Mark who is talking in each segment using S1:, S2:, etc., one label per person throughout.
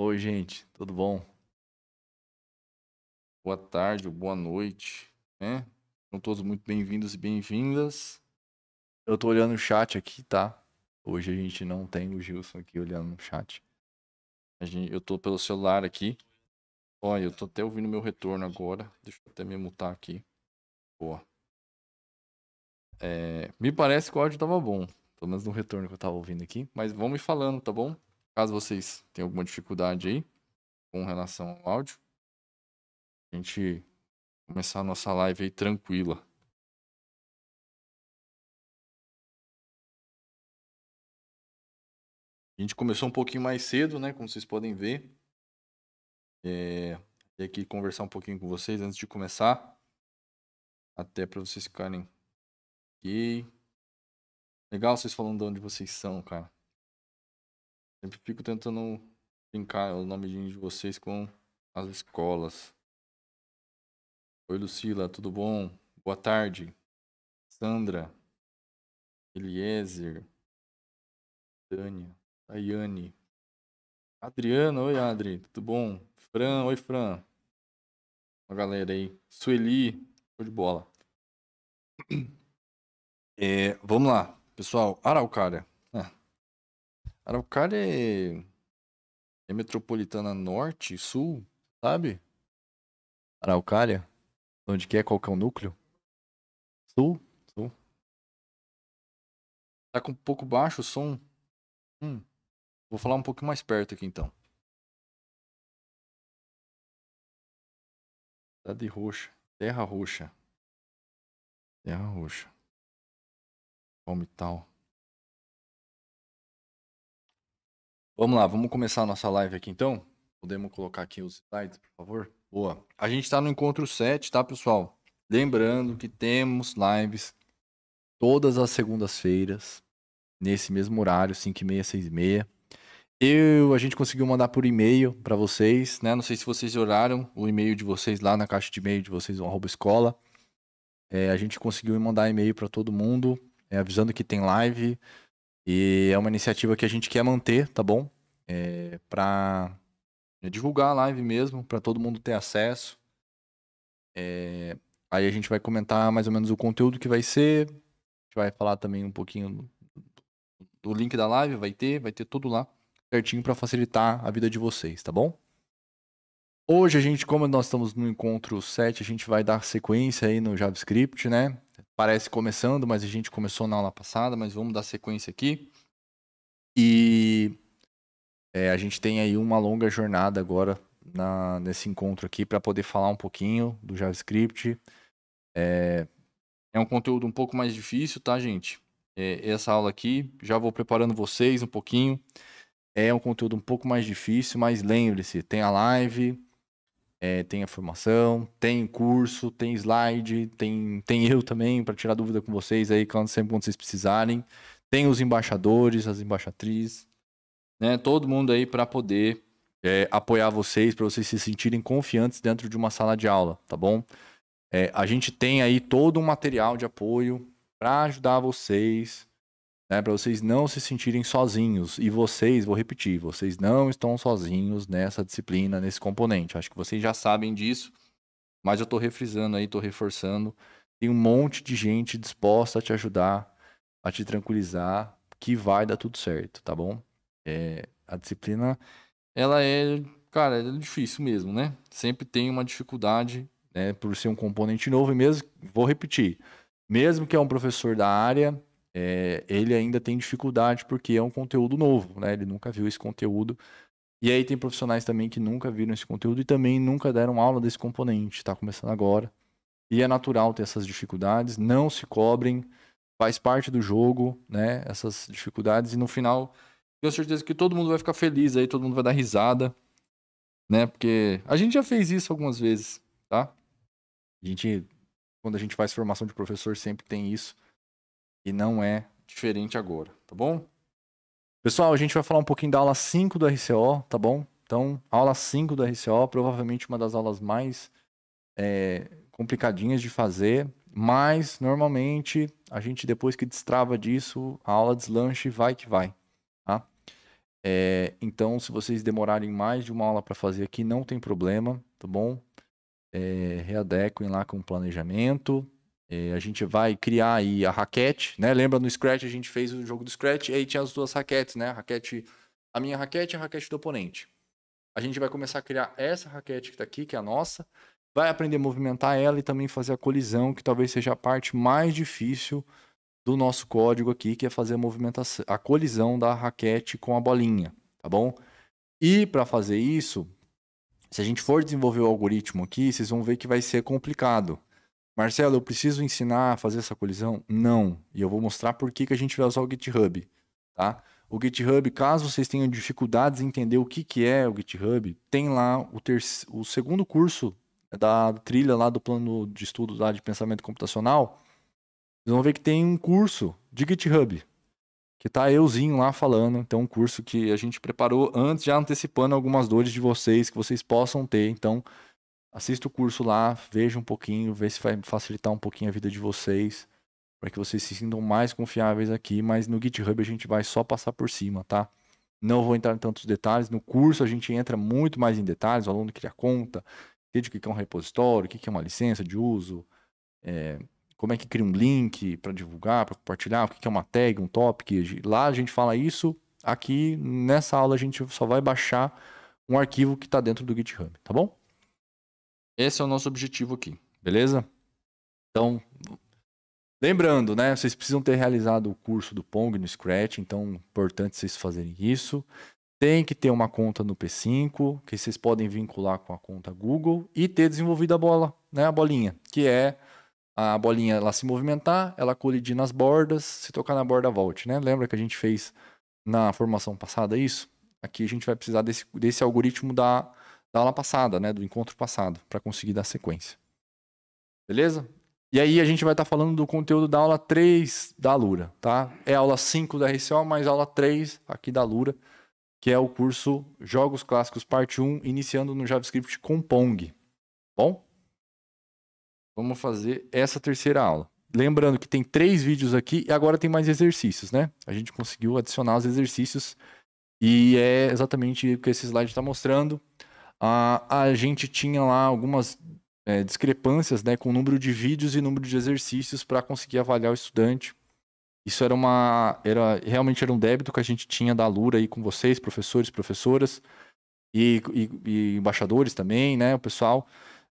S1: Oi, gente, tudo bom? Boa tarde, boa noite, né? São todos muito bem-vindos e bem-vindas. Eu tô olhando o chat aqui, tá? Hoje a gente não tem o Gilson aqui olhando no chat. Gente, eu tô pelo celular aqui. Olha, eu tô até ouvindo meu retorno agora. Deixa eu até me mutar aqui. Boa. É, me parece que o áudio tava bom. Pelo menos no retorno que eu tava ouvindo aqui. Mas vão me falando, tá bom? Caso vocês tenham alguma dificuldade aí com relação ao áudio. A gente começar a nossa live aí tranquila. A gente começou um pouquinho mais cedo, né? Como vocês podem ver. É, e aqui conversar um pouquinho com vocês antes de começar. Até para vocês ficarem aqui. Legal vocês falando de onde vocês são, cara. Sempre fico tentando brincar o nome de vocês com as escolas. Oi, Lucila, tudo bom? Boa tarde. Sandra. Eliezer. Tânia. Ayane. Adriana, oi Adri, tudo bom? Fran, oi Fran. Uma galera aí. Sueli, show de bola. É, vamos lá, pessoal. Araucária. Araucária é... é metropolitana norte, sul, sabe? Araucária? Onde que é? Qual que é o núcleo? Sul? Sul. Tá com um pouco baixo o som? Hum. Vou falar um pouco mais perto aqui então. Cidade Roxa. Terra Roxa. Terra Roxa. Palmital. Vamos lá, vamos começar a nossa live aqui então. Podemos colocar aqui os slides, por favor? Boa. A gente está no encontro 7, tá, pessoal? Lembrando que temos lives todas as segundas-feiras, nesse mesmo horário, 5 e meia, 6 e meia. Eu, a gente conseguiu mandar por e-mail para vocês, né? Não sei se vocês oraram o e-mail de vocês lá na caixa de e-mail de vocês, arroba escola. É, a gente conseguiu mandar e-mail para todo mundo, é, avisando que tem live. E é uma iniciativa que a gente quer manter, tá bom? É, para é, divulgar a live mesmo, para todo mundo ter acesso. É, aí a gente vai comentar mais ou menos o conteúdo que vai ser. A gente vai falar também um pouquinho do link da live, vai ter, vai ter tudo lá certinho para facilitar a vida de vocês, tá bom? Hoje a gente, como nós estamos no encontro 7, a gente vai dar sequência aí no JavaScript, né? Parece começando, mas a gente começou na aula passada, mas vamos dar sequência aqui. E é, a gente tem aí uma longa jornada agora na, nesse encontro aqui para poder falar um pouquinho do JavaScript. É, é um conteúdo um pouco mais difícil, tá, gente? É, essa aula aqui, já vou preparando vocês um pouquinho. É um conteúdo um pouco mais difícil, mas lembre-se, tem a live, é, tem a formação, tem curso, tem slide, tem, tem eu também para tirar dúvida com vocês aí, sempre quando vocês precisarem. Tem os embaixadores, as embaixatrizes, né? Todo mundo aí para poder é, apoiar vocês, para vocês se sentirem confiantes dentro de uma sala de aula, tá bom? É, a gente tem aí todo um material de apoio para ajudar vocês né, para vocês não se sentirem sozinhos. E vocês, vou repetir, vocês não estão sozinhos nessa disciplina, nesse componente. Acho que vocês já sabem disso, mas eu estou refrisando aí, estou reforçando. Tem um monte de gente disposta a te ajudar, a te tranquilizar, que vai dar tudo certo, tá bom? É, a disciplina, ela é, cara, é difícil mesmo, né? Sempre tem uma dificuldade, né, por ser um componente novo e mesmo, vou repetir, mesmo que é um professor da área, é, ele ainda tem dificuldade porque é um conteúdo novo, né? Ele nunca viu esse conteúdo. E aí tem profissionais também que nunca viram esse conteúdo e também nunca deram aula desse componente, está começando agora. E é natural ter essas dificuldades, não se cobrem, faz parte do jogo, né? Essas dificuldades e no final, tenho certeza que todo mundo vai ficar feliz aí, todo mundo vai dar risada, né? Porque a gente já fez isso algumas vezes, tá? A gente quando a gente faz formação de professor sempre tem isso. E não é diferente agora, tá bom? Pessoal, a gente vai falar um pouquinho da aula 5 do RCO, tá bom? Então, aula 5 do RCO, provavelmente uma das aulas mais é, complicadinhas de fazer, mas normalmente a gente depois que destrava disso, a aula deslanche vai que vai, tá? É, então, se vocês demorarem mais de uma aula para fazer aqui, não tem problema, tá bom? É, readequem lá com o planejamento. É, a gente vai criar aí a raquete, né? Lembra no Scratch a gente fez o jogo do Scratch e aí tinha as duas raquetes, né? A raquete, a minha raquete e a raquete do oponente. A gente vai começar a criar essa raquete que está aqui, que é a nossa. Vai aprender a movimentar ela e também fazer a colisão, que talvez seja a parte mais difícil do nosso código aqui, que é fazer a movimentação, a colisão da raquete com a bolinha, tá bom? E para fazer isso, se a gente for desenvolver o algoritmo aqui, vocês vão ver que vai ser complicado. Marcelo, eu preciso ensinar a fazer essa colisão? Não. E eu vou mostrar por que, que a gente vai usar o GitHub, tá? O GitHub, caso vocês tenham dificuldades em entender o que, que é o GitHub, tem lá o, o segundo curso da trilha lá do plano de estudo lá de pensamento computacional, vocês vão ver que tem um curso de GitHub, que tá euzinho lá falando. Então, um curso que a gente preparou antes, já antecipando algumas dores de vocês, que vocês possam ter. Então, assista o curso lá, veja um pouquinho, vê se vai facilitar um pouquinho a vida de vocês, para que vocês se sintam mais confiáveis aqui. Mas no GitHub a gente vai só passar por cima, tá? Não vou entrar em tantos detalhes. No curso a gente entra muito mais em detalhes. O aluno cria conta, entende o que é um repositório, o que é uma licença de uso, é, como é que cria um link para divulgar, para compartilhar, o que é uma tag, um topic. Lá a gente fala isso, aqui nessa aula a gente só vai baixar um arquivo que está dentro do GitHub, tá bom? Esse é o nosso objetivo aqui, beleza? Então, lembrando, né, vocês precisam ter realizado o curso do Pong no Scratch, então é importante vocês fazerem isso. Tem que ter uma conta no P5, que vocês podem vincular com a conta Google e ter desenvolvido a bola, né, a bolinha, que é a bolinha ela se movimentar, ela colidir nas bordas, se tocar na borda volte, né? Lembra que a gente fez na formação passada isso? Aqui a gente vai precisar desse, desse algoritmo da, da aula passada, né? Do encontro passado, para conseguir dar sequência. Beleza? E aí a gente vai estar tá falando do conteúdo da aula 3 da Lura, tá? É aula 5 da RCO, mas aula 3 aqui da Lura, que é o curso Jogos Clássicos Parte 1, iniciando no JavaScript com Pong. Bom? Vamos fazer essa terceira aula. Lembrando que tem três vídeos aqui e agora tem mais exercícios, né? A gente conseguiu adicionar os exercícios e é exatamente o que esse slide está mostrando. A, a gente tinha lá algumas é, discrepâncias né, com o número de vídeos e número de exercícios para conseguir avaliar o estudante. Isso era uma. Era, realmente era um débito que a gente tinha da Lura aí com vocês, professores, professoras, e, e, e embaixadores também, né? O pessoal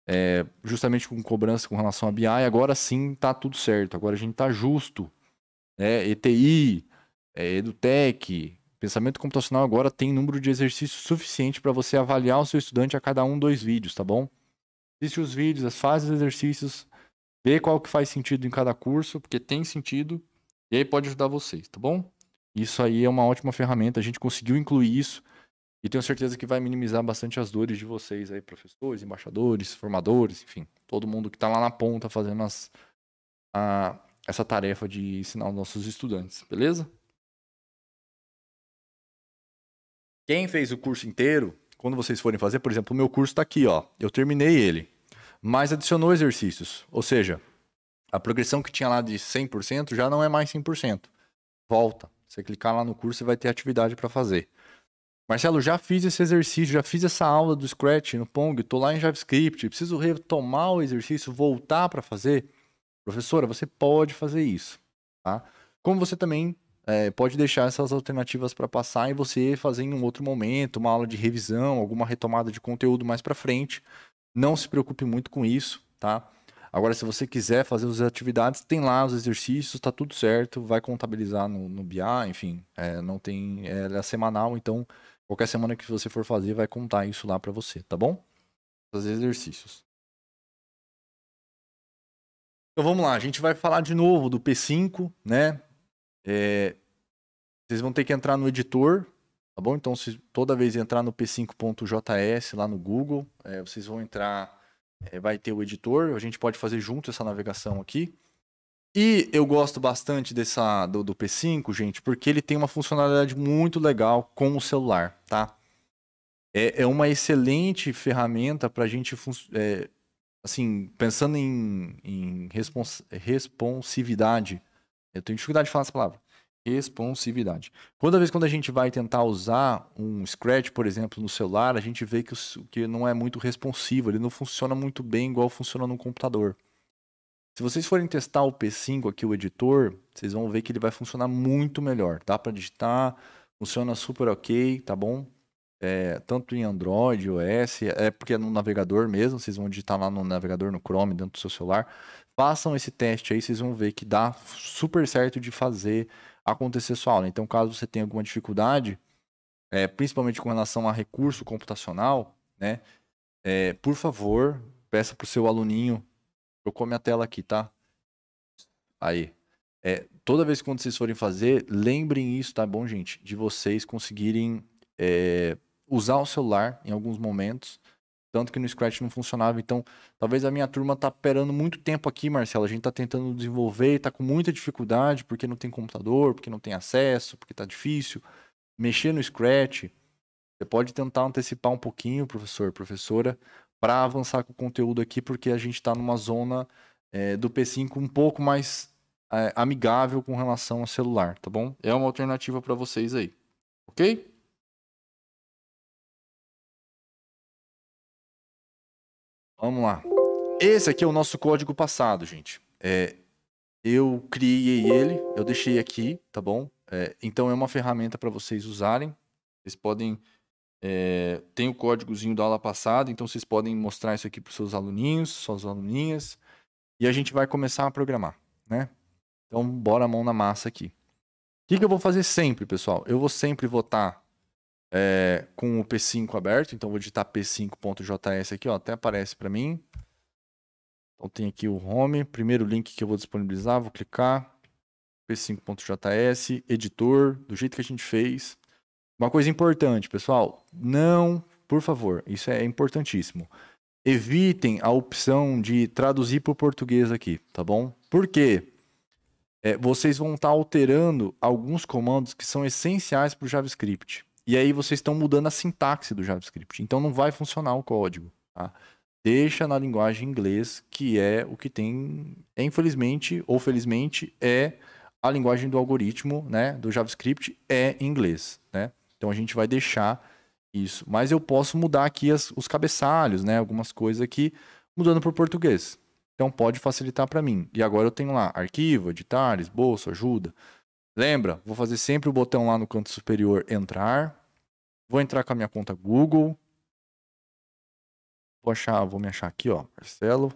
S1: é, justamente com cobrança com relação a BI, agora sim está tudo certo, agora a gente está justo. Né? ETI, é, EduTech, pensamento computacional agora tem número de exercícios suficiente para você avaliar o seu estudante a cada um, dois vídeos, tá bom? Assiste os vídeos, faz os exercícios, vê qual que faz sentido em cada curso, porque tem sentido, e aí pode ajudar vocês, tá bom? Isso aí é uma ótima ferramenta, a gente conseguiu incluir isso e tenho certeza que vai minimizar bastante as dores de vocês aí, professores, embaixadores, formadores, enfim, todo mundo que está lá na ponta fazendo as, a, essa tarefa de ensinar os nossos estudantes, beleza? Quem fez o curso inteiro, quando vocês forem fazer, por exemplo, o meu curso está aqui, ó, eu terminei ele, mas adicionou exercícios, ou seja, a progressão que tinha lá de 100% já não é mais 100%. Volta. Você clicar lá no curso, você vai ter atividade para fazer. Marcelo, já fiz esse exercício, já fiz essa aula do Scratch no Pong, estou lá em JavaScript, preciso retomar o exercício, voltar para fazer. Professora, você pode fazer isso, tá? Como você também é, pode deixar essas alternativas para passar e você fazer em um outro momento, uma aula de revisão, alguma retomada de conteúdo mais para frente. Não se preocupe muito com isso, tá? Agora, se você quiser fazer as atividades, tem lá os exercícios, está tudo certo, vai contabilizar no, no BI, enfim, é, não tem, é, é semanal, então Qualquer semana que você for fazer, vai contar isso lá para você, tá bom? Fazer exercícios. Então vamos lá, a gente vai falar de novo do P5, né? É, vocês vão ter que entrar no editor, tá bom? Então, se toda vez entrar no p5.js lá no Google, é, vocês vão entrar, é, vai ter o editor, a gente pode fazer junto essa navegação aqui. E eu gosto bastante dessa, do, do, P5, gente, porque ele tem uma funcionalidade muito legal com o celular, tá? É, é uma excelente ferramenta para a gente, é, assim, pensando em, em respons, responsividade. Eu tenho dificuldade de falar essa palavra. Responsividade. Toda vez quando a gente vai tentar usar um Scratch, por exemplo, no celular, a gente vê que, o, que não é muito responsivo, ele não funciona muito bem igual funciona no computador. Se vocês forem testar o P5 aqui, o editor, vocês vão ver que ele vai funcionar muito melhor. Dá para digitar, funciona super ok, tá bom? É, tanto em Android, OS, é porque é no navegador mesmo, vocês vão digitar lá no navegador, no Chrome, dentro do seu celular. Façam esse teste aí, vocês vão ver que dá super certo de fazer acontecer sua aula. Então, caso você tenha alguma dificuldade, é, principalmente com relação a recurso computacional, né? É, por favor, peça para o seu aluninho. Trocou minha tela aqui, tá? Aí. É, toda vez que vocês forem fazer, lembrem isso, tá bom, gente? De vocês conseguirem é, usar o celular em alguns momentos tanto que no Scratch não funcionava. Então, talvez a minha turma tá esperando muito tempo aqui, Marcelo. A gente tá tentando desenvolver tá com muita dificuldade porque não tem computador, porque não tem acesso, porque tá difícil. Mexer no Scratch, você pode tentar antecipar um pouquinho, professor, professora, para avançar com o conteúdo aqui, porque a gente está numa zona é, do P5 um pouco mais é, amigável com relação ao celular, tá bom? É uma alternativa para vocês aí, ok? Vamos lá. Esse aqui é o nosso código passado, gente. É, eu criei ele, eu deixei aqui, tá bom? É, então é uma ferramenta para vocês usarem. Vocês podem. É, tem o códigozinho da aula passada, então vocês podem mostrar isso aqui para os seus aluninhos, suas aluninhas. E a gente vai começar a programar, né? Então, bora a mão na massa aqui. O que, que eu vou fazer sempre, pessoal? Eu vou sempre votar é, com o P5 aberto, então vou digitar p5.js aqui, ó, até aparece para mim. Então tem aqui o home, primeiro link que eu vou disponibilizar, vou clicar, p5.js, editor, do jeito que a gente fez. Uma coisa importante, pessoal, não, por favor, isso é importantíssimo. Evitem a opção de traduzir para o português aqui, tá bom? Por quê? É, vocês vão estar tá alterando alguns comandos que são essenciais para o JavaScript. E aí vocês estão mudando a sintaxe do JavaScript. Então não vai funcionar o código. Tá? Deixa na linguagem inglês, que é o que tem, é, infelizmente ou felizmente, é a linguagem do algoritmo, né, do JavaScript é inglês, né? Então a gente vai deixar isso. Mas eu posso mudar aqui as, os cabeçalhos, né, algumas coisas aqui, mudando para o português. Então pode facilitar para mim. E agora eu tenho lá arquivo, editar, esboço, ajuda. Lembra, vou fazer sempre o botão lá no canto superior entrar. Vou entrar com a minha conta Google. Vou achar, vou me achar aqui, ó, Marcelo.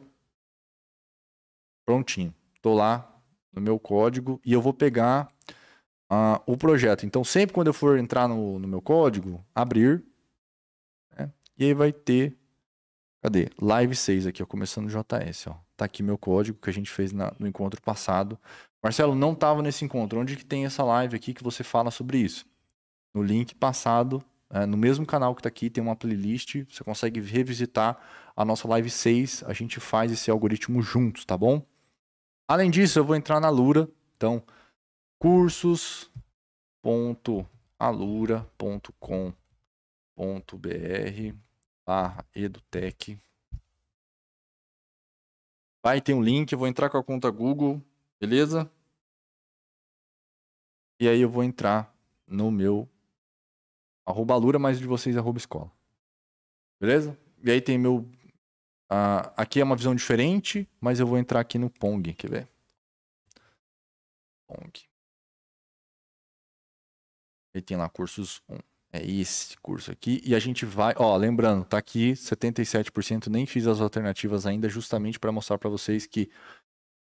S1: Prontinho. Tô lá no meu código e eu vou pegar uh, o projeto. Então, sempre quando eu for entrar no, no meu código, abrir, né? e aí vai ter, cadê? Live 6 aqui, ó, começando JS, ó. Tá aqui meu código que a gente fez na, no encontro passado. Marcelo, não estava nesse encontro. Onde que tem essa live aqui que você fala sobre isso? No link passado, é, no mesmo canal que está aqui, tem uma playlist. Você consegue revisitar a nossa live 6. A gente faz esse algoritmo juntos, tá bom? Além disso, eu vou entrar na Lura. Então, cursos.alura.com.br barra edutech. Vai ter um link, eu vou entrar com a conta Google Beleza? E aí eu vou entrar no meu arroba Lura, mais de vocês arroba escola. Beleza? E aí tem meu... Uh, aqui é uma visão diferente, mas eu vou entrar aqui no Pong, quer ver? Pong. Aí tem lá cursos 1. É esse curso aqui. E a gente vai... Ó, lembrando, tá aqui 77%. Nem fiz as alternativas ainda, justamente para mostrar para vocês que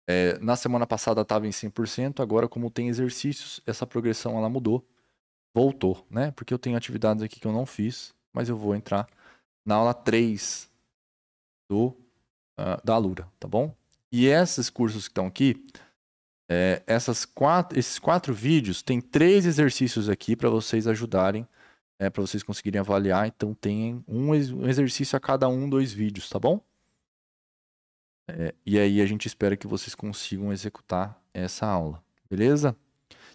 S1: é, na semana passada estava em 100%, agora como tem exercícios, essa progressão ela mudou, voltou, né? Porque eu tenho atividades aqui que eu não fiz, mas eu vou entrar na aula 3 do, uh, da Alura, tá bom? E esses cursos que estão aqui, é, essas quatro, esses quatro vídeos, tem três exercícios aqui para vocês ajudarem, é, para vocês conseguirem avaliar. Então tem um, um exercício a cada um, dois vídeos, tá bom? É, e aí a gente espera que vocês consigam executar essa aula, beleza?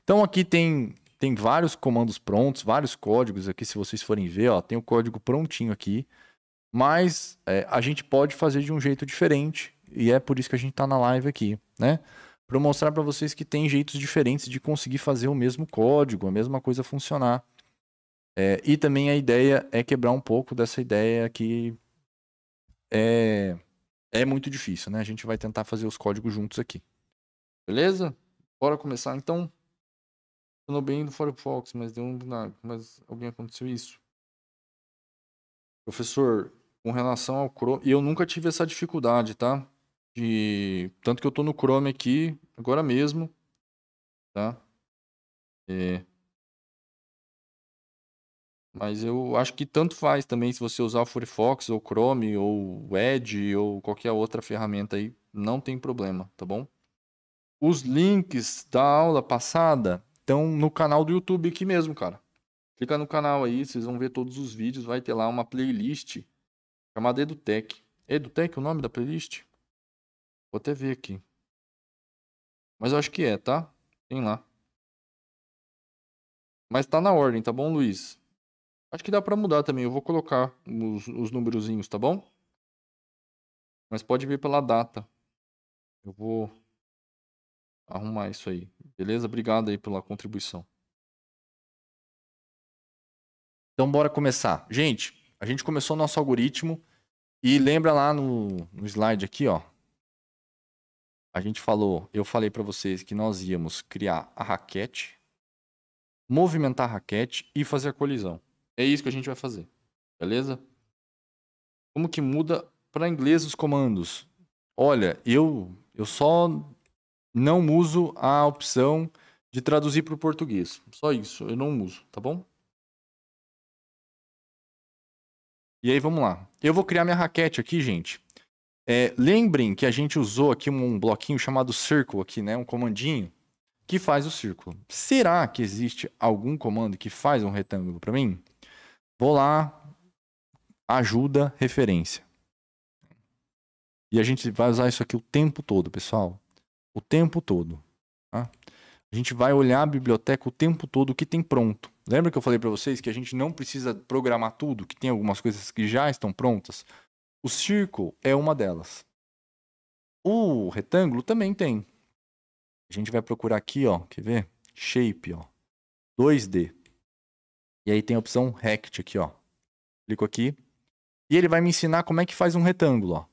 S1: Então aqui tem, tem vários comandos prontos, vários códigos aqui, se vocês forem ver, ó, tem o código prontinho aqui, mas é, a gente pode fazer de um jeito diferente, e é por isso que a gente está na live aqui, né? para mostrar para vocês que tem jeitos diferentes de conseguir fazer o mesmo código, a mesma coisa funcionar. É, e também a ideia é quebrar um pouco dessa ideia que é, é muito difícil, né? A gente vai tentar fazer os códigos juntos aqui. Beleza? Bora começar então. Funcionou bem do Firefox, mas deu um. Mas alguém aconteceu isso. Professor, com relação ao Chrome, eu nunca tive essa dificuldade, tá? De tanto que eu tô no Chrome aqui agora mesmo, tá? É... Mas eu acho que tanto faz também se você usar o Firefox ou Chrome ou Edge ou qualquer outra ferramenta aí, não tem problema, tá bom? Os links da aula passada estão no canal do YouTube aqui mesmo, cara. Clica no canal aí, vocês vão ver todos os vídeos. Vai ter lá uma playlist chamada EduTech. EduTech é o nome da playlist? Vou até ver aqui. Mas eu acho que é, tá? Tem lá. Mas tá na ordem, tá bom, Luiz? Acho que dá pra mudar também. Eu vou colocar os, os númerozinhos, tá bom? Mas pode vir pela data. Eu vou arrumar isso aí. Beleza? Obrigado aí pela contribuição. Então, bora começar. Gente, a gente começou o nosso algoritmo e lembra lá no, no slide aqui, ó. A gente falou, eu falei para vocês que nós íamos criar a raquete, movimentar a raquete e fazer a colisão. É isso que a gente vai fazer. Beleza? Como que muda para inglês os comandos? Olha, eu eu só não uso a opção de traduzir para o português. Só isso, eu não uso, tá bom? E aí, vamos lá. Eu vou criar minha raquete aqui, gente. É, lembrem que a gente usou aqui um bloquinho chamado circle aqui, né? Um comandinho que faz o círculo. Será que existe algum comando que faz um retângulo para mim? Vou lá, ajuda, referência. E a gente vai usar isso aqui o tempo todo, pessoal. O tempo todo. Tá? A gente vai olhar a biblioteca o tempo todo o que tem pronto. Lembra que eu falei para vocês que a gente não precisa programar tudo, que tem algumas coisas que já estão prontas? O círculo é uma delas. O retângulo também tem. A gente vai procurar aqui, ó, quer ver? Shape, ó. 2D. E aí tem a opção Rect aqui, ó. Clico aqui. E ele vai me ensinar como é que faz um retângulo, ó.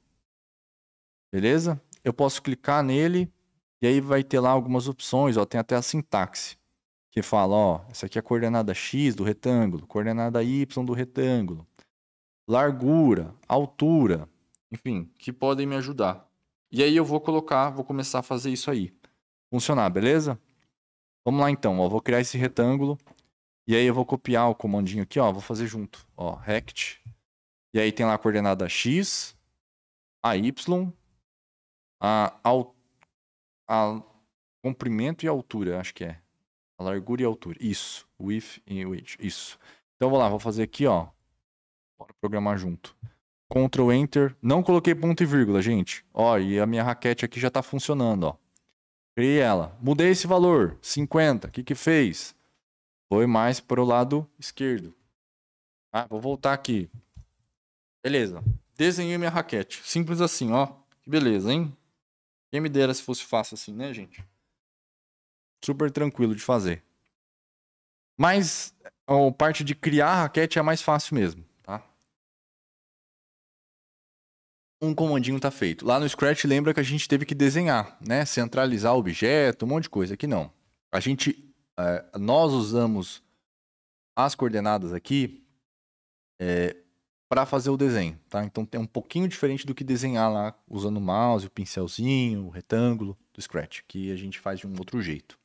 S1: Beleza? Eu posso clicar nele e aí vai ter lá algumas opções, ó. Tem até a sintaxe que fala, ó, essa aqui é a coordenada x do retângulo, coordenada y do retângulo, largura, altura, enfim, que podem me ajudar. E aí eu vou colocar, vou começar a fazer isso aí. Funcionar, beleza? Vamos lá então, ó, vou criar esse retângulo e aí eu vou copiar o comandinho aqui, ó, vou fazer junto, ó, rect. E aí tem lá a coordenada x, a y, a, a comprimento e altura, acho que é. A largura e a altura. Isso. Width e width. Isso. Então vou lá, vou fazer aqui, ó. Bora programar junto. Ctrl Enter. Não coloquei ponto e vírgula, gente. Ó, e a minha raquete aqui já tá funcionando, ó. Criei ela. Mudei esse valor. 50. O que que fez? Foi mais para o lado esquerdo. Ah, vou voltar aqui. Beleza. Desenhei minha raquete. Simples assim, ó. Que beleza, hein? Quem me dera se fosse fácil assim, né, gente? super tranquilo de fazer. Mas a parte de criar a raquete é mais fácil mesmo, tá? Um comandinho tá feito. Lá no Scratch lembra que a gente teve que desenhar, né? Centralizar o objeto, um monte de coisa. Aqui não. A gente, é, nós usamos as coordenadas aqui é, para fazer o desenho, tá? Então tem um pouquinho diferente do que desenhar lá usando o mouse, o pincelzinho, o retângulo do Scratch, que a gente faz de um outro jeito.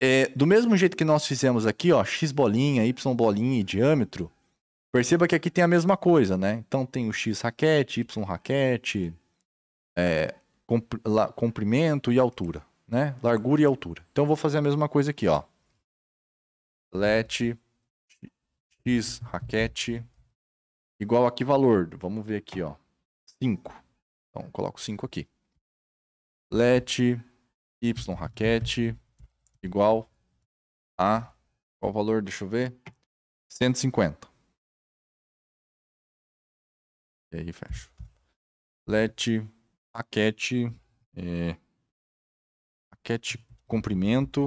S1: É, do mesmo jeito que nós fizemos aqui, ó, x bolinha, y bolinha e diâmetro, perceba que aqui tem a mesma coisa, né? Então tem o x raquete, y raquete, é, comprimento e altura, né? Largura e altura. Então eu vou fazer a mesma coisa aqui, ó. Let x raquete igual a que valor? Vamos ver aqui, ó. 5. Então coloco 5 aqui. Let y raquete igual a qual valor? Deixa eu ver. 150. E aí fecho. Let paquete é, raquete comprimento.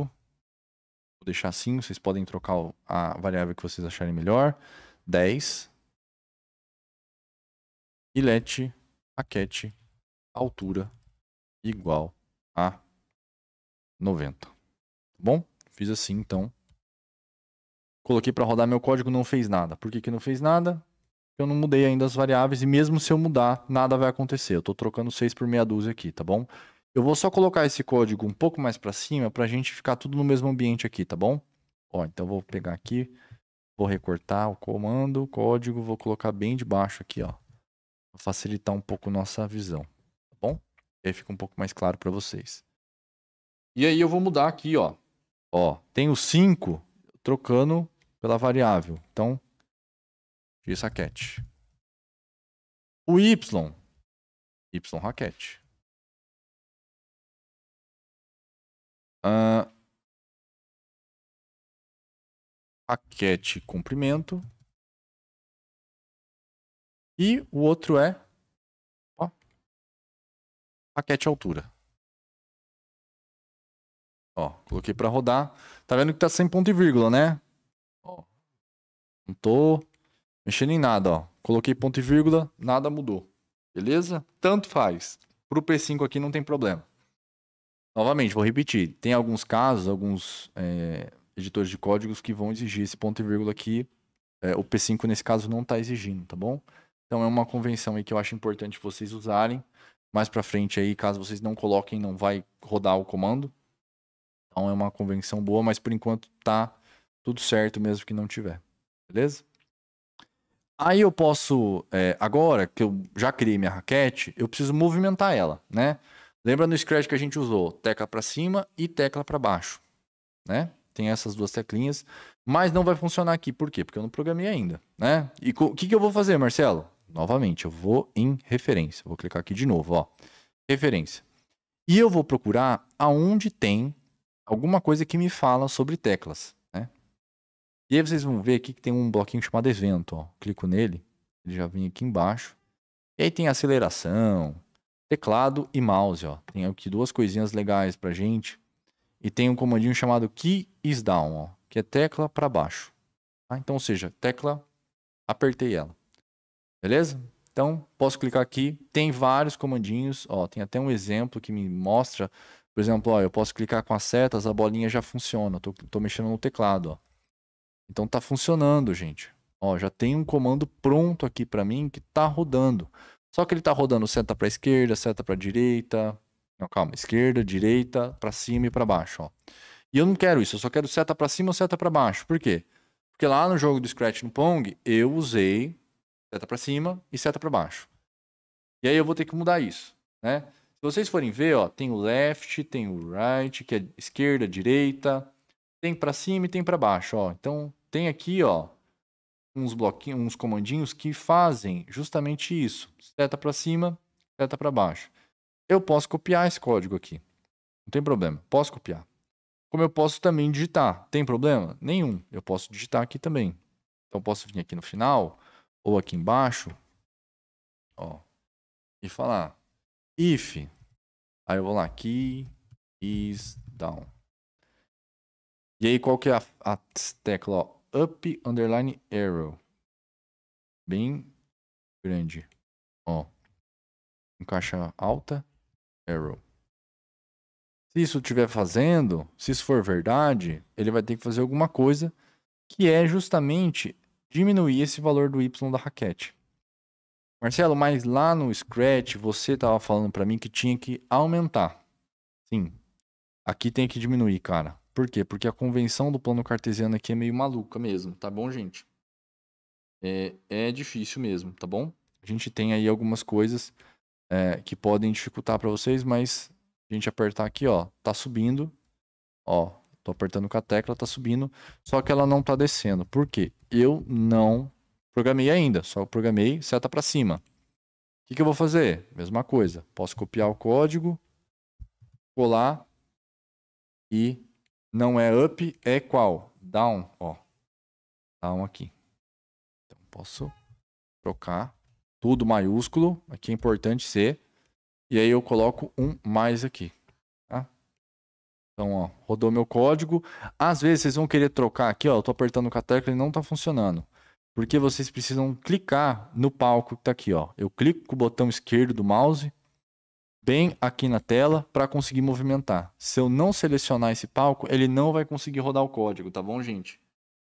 S1: Vou deixar assim, vocês podem trocar a variável que vocês acharem melhor. 10. E let raquete altura igual a 90. Tá bom? Fiz assim, então. Coloquei para rodar meu código, não fez nada. Por que, que não fez nada? Eu não mudei ainda as variáveis e mesmo se eu mudar, nada vai acontecer. Eu estou trocando 6 por meia dúzia aqui, tá bom? Eu vou só colocar esse código um pouco mais para cima para a gente ficar tudo no mesmo ambiente aqui, tá bom? Ó, então vou pegar aqui, vou recortar o comando, o código, vou colocar bem debaixo aqui, ó. Pra facilitar um pouco nossa visão, tá bom? E aí fica um pouco mais claro para vocês. E aí eu vou mudar aqui, ó. Ó, tem o 5 trocando pela variável. Então, x raquete. O y, y raquete. Raquete comprimento. E o outro é ó, raquete altura. Ó, coloquei para rodar. Tá vendo que tá sem ponto e vírgula, né? Ó, não tô mexendo em nada, ó. Coloquei ponto e vírgula, nada mudou. Beleza? Tanto faz. Pro P5 aqui não tem problema. Novamente, vou repetir. Tem alguns casos, alguns é, editores de códigos que vão exigir esse ponto e vírgula aqui. É, o P5, nesse caso, não está exigindo, tá bom? Então, é uma convenção aí que eu acho importante vocês usarem. Mais para frente aí, caso vocês não coloquem, não vai rodar o comando. Então, é uma convenção boa, mas por enquanto tá tudo certo mesmo que não tiver. Beleza? Aí eu posso, é, agora que eu já criei minha raquete, eu preciso movimentar ela, né? Lembra no Scratch que a gente usou tecla para cima e tecla para baixo, né? Tem essas duas teclinhas, mas não vai funcionar aqui. Por quê? Porque eu não programei ainda, né? E o que, que eu vou fazer, Marcelo? Novamente, eu vou em referência. Vou clicar aqui de novo, ó. Referência. E eu vou procurar aonde tem alguma coisa que me fala sobre teclas, né? E aí vocês vão ver aqui que tem um bloquinho chamado evento, ó. Clico nele, ele já vem aqui embaixo. E aí tem aceleração, teclado e mouse, ó. Tem aqui duas coisinhas legais pra gente. E tem um comandinho chamado key is down, ó, que é tecla para baixo. Tá? Então, ou seja, tecla, apertei ela. Beleza? Então, posso clicar aqui. Tem vários comandinhos, ó, tem até um exemplo que me mostra, por exemplo, ó, eu posso clicar com as setas, a bolinha já funciona. Tô, tô mexendo no teclado, ó. Então tá funcionando, gente. Ó, já tem um comando pronto aqui para mim que tá rodando. Só que ele está rodando seta para esquerda, seta para direita. Não, calma, esquerda, direita, para cima e para baixo, ó. E eu não quero isso, eu só quero seta para cima ou seta para baixo. Por quê? Porque lá no jogo do Scratch no Pong, eu usei seta para cima e seta para baixo. E aí eu vou ter que mudar isso, né? Se vocês forem ver, ó, tem o left, tem o right, que é esquerda, direita, tem para cima e tem para baixo, ó. Então, tem aqui, ó, uns bloquinhos, uns comandinhos que fazem justamente isso. Seta para cima, seta para baixo. Eu posso copiar esse código aqui. Não tem problema. Posso copiar. Como eu posso também digitar. Tem problema? Nenhum. Eu posso digitar aqui também. Então posso vir aqui no final ou aqui embaixo, ó, e falar if. Aí eu vou lá key is down. E aí qual que é a, a tecla, ó? Up underline arrow. Bem grande. Ó. Em caixa alta, arrow. Se isso estiver fazendo, se isso for verdade, ele vai ter que fazer alguma coisa que é justamente diminuir esse valor do y da raquete. Marcelo, mas lá no Scratch você estava falando para mim que tinha que aumentar. Sim. Aqui tem que diminuir, cara. Por quê? Porque a convenção do plano cartesiano aqui é meio maluca mesmo, tá bom, gente? É, é difícil mesmo, tá bom? A gente tem aí algumas coisas é, que podem dificultar para vocês, mas a gente apertar aqui, ó, tá subindo, ó, tô apertando com a tecla, tá subindo, só que ela não tá descendo. Por quê? Eu não programei ainda, só programei seta para cima. O que, que eu vou fazer? Mesma coisa, posso copiar o código, colar e não é up, é qual? Down, ó. Down aqui. Então, posso trocar tudo maiúsculo. Aqui é importante ser. E aí eu coloco um mais aqui. Tá? Então, ó, rodou meu código. Às vezes vocês vão querer trocar aqui, ó, eu tô apertando com a tecla e não tá funcionando. Porque vocês precisam clicar no palco que tá aqui, ó. Eu clico com o botão esquerdo do mouse, bem aqui na tela, para conseguir movimentar. Se eu não selecionar esse palco, ele não vai conseguir rodar o código, tá bom, gente?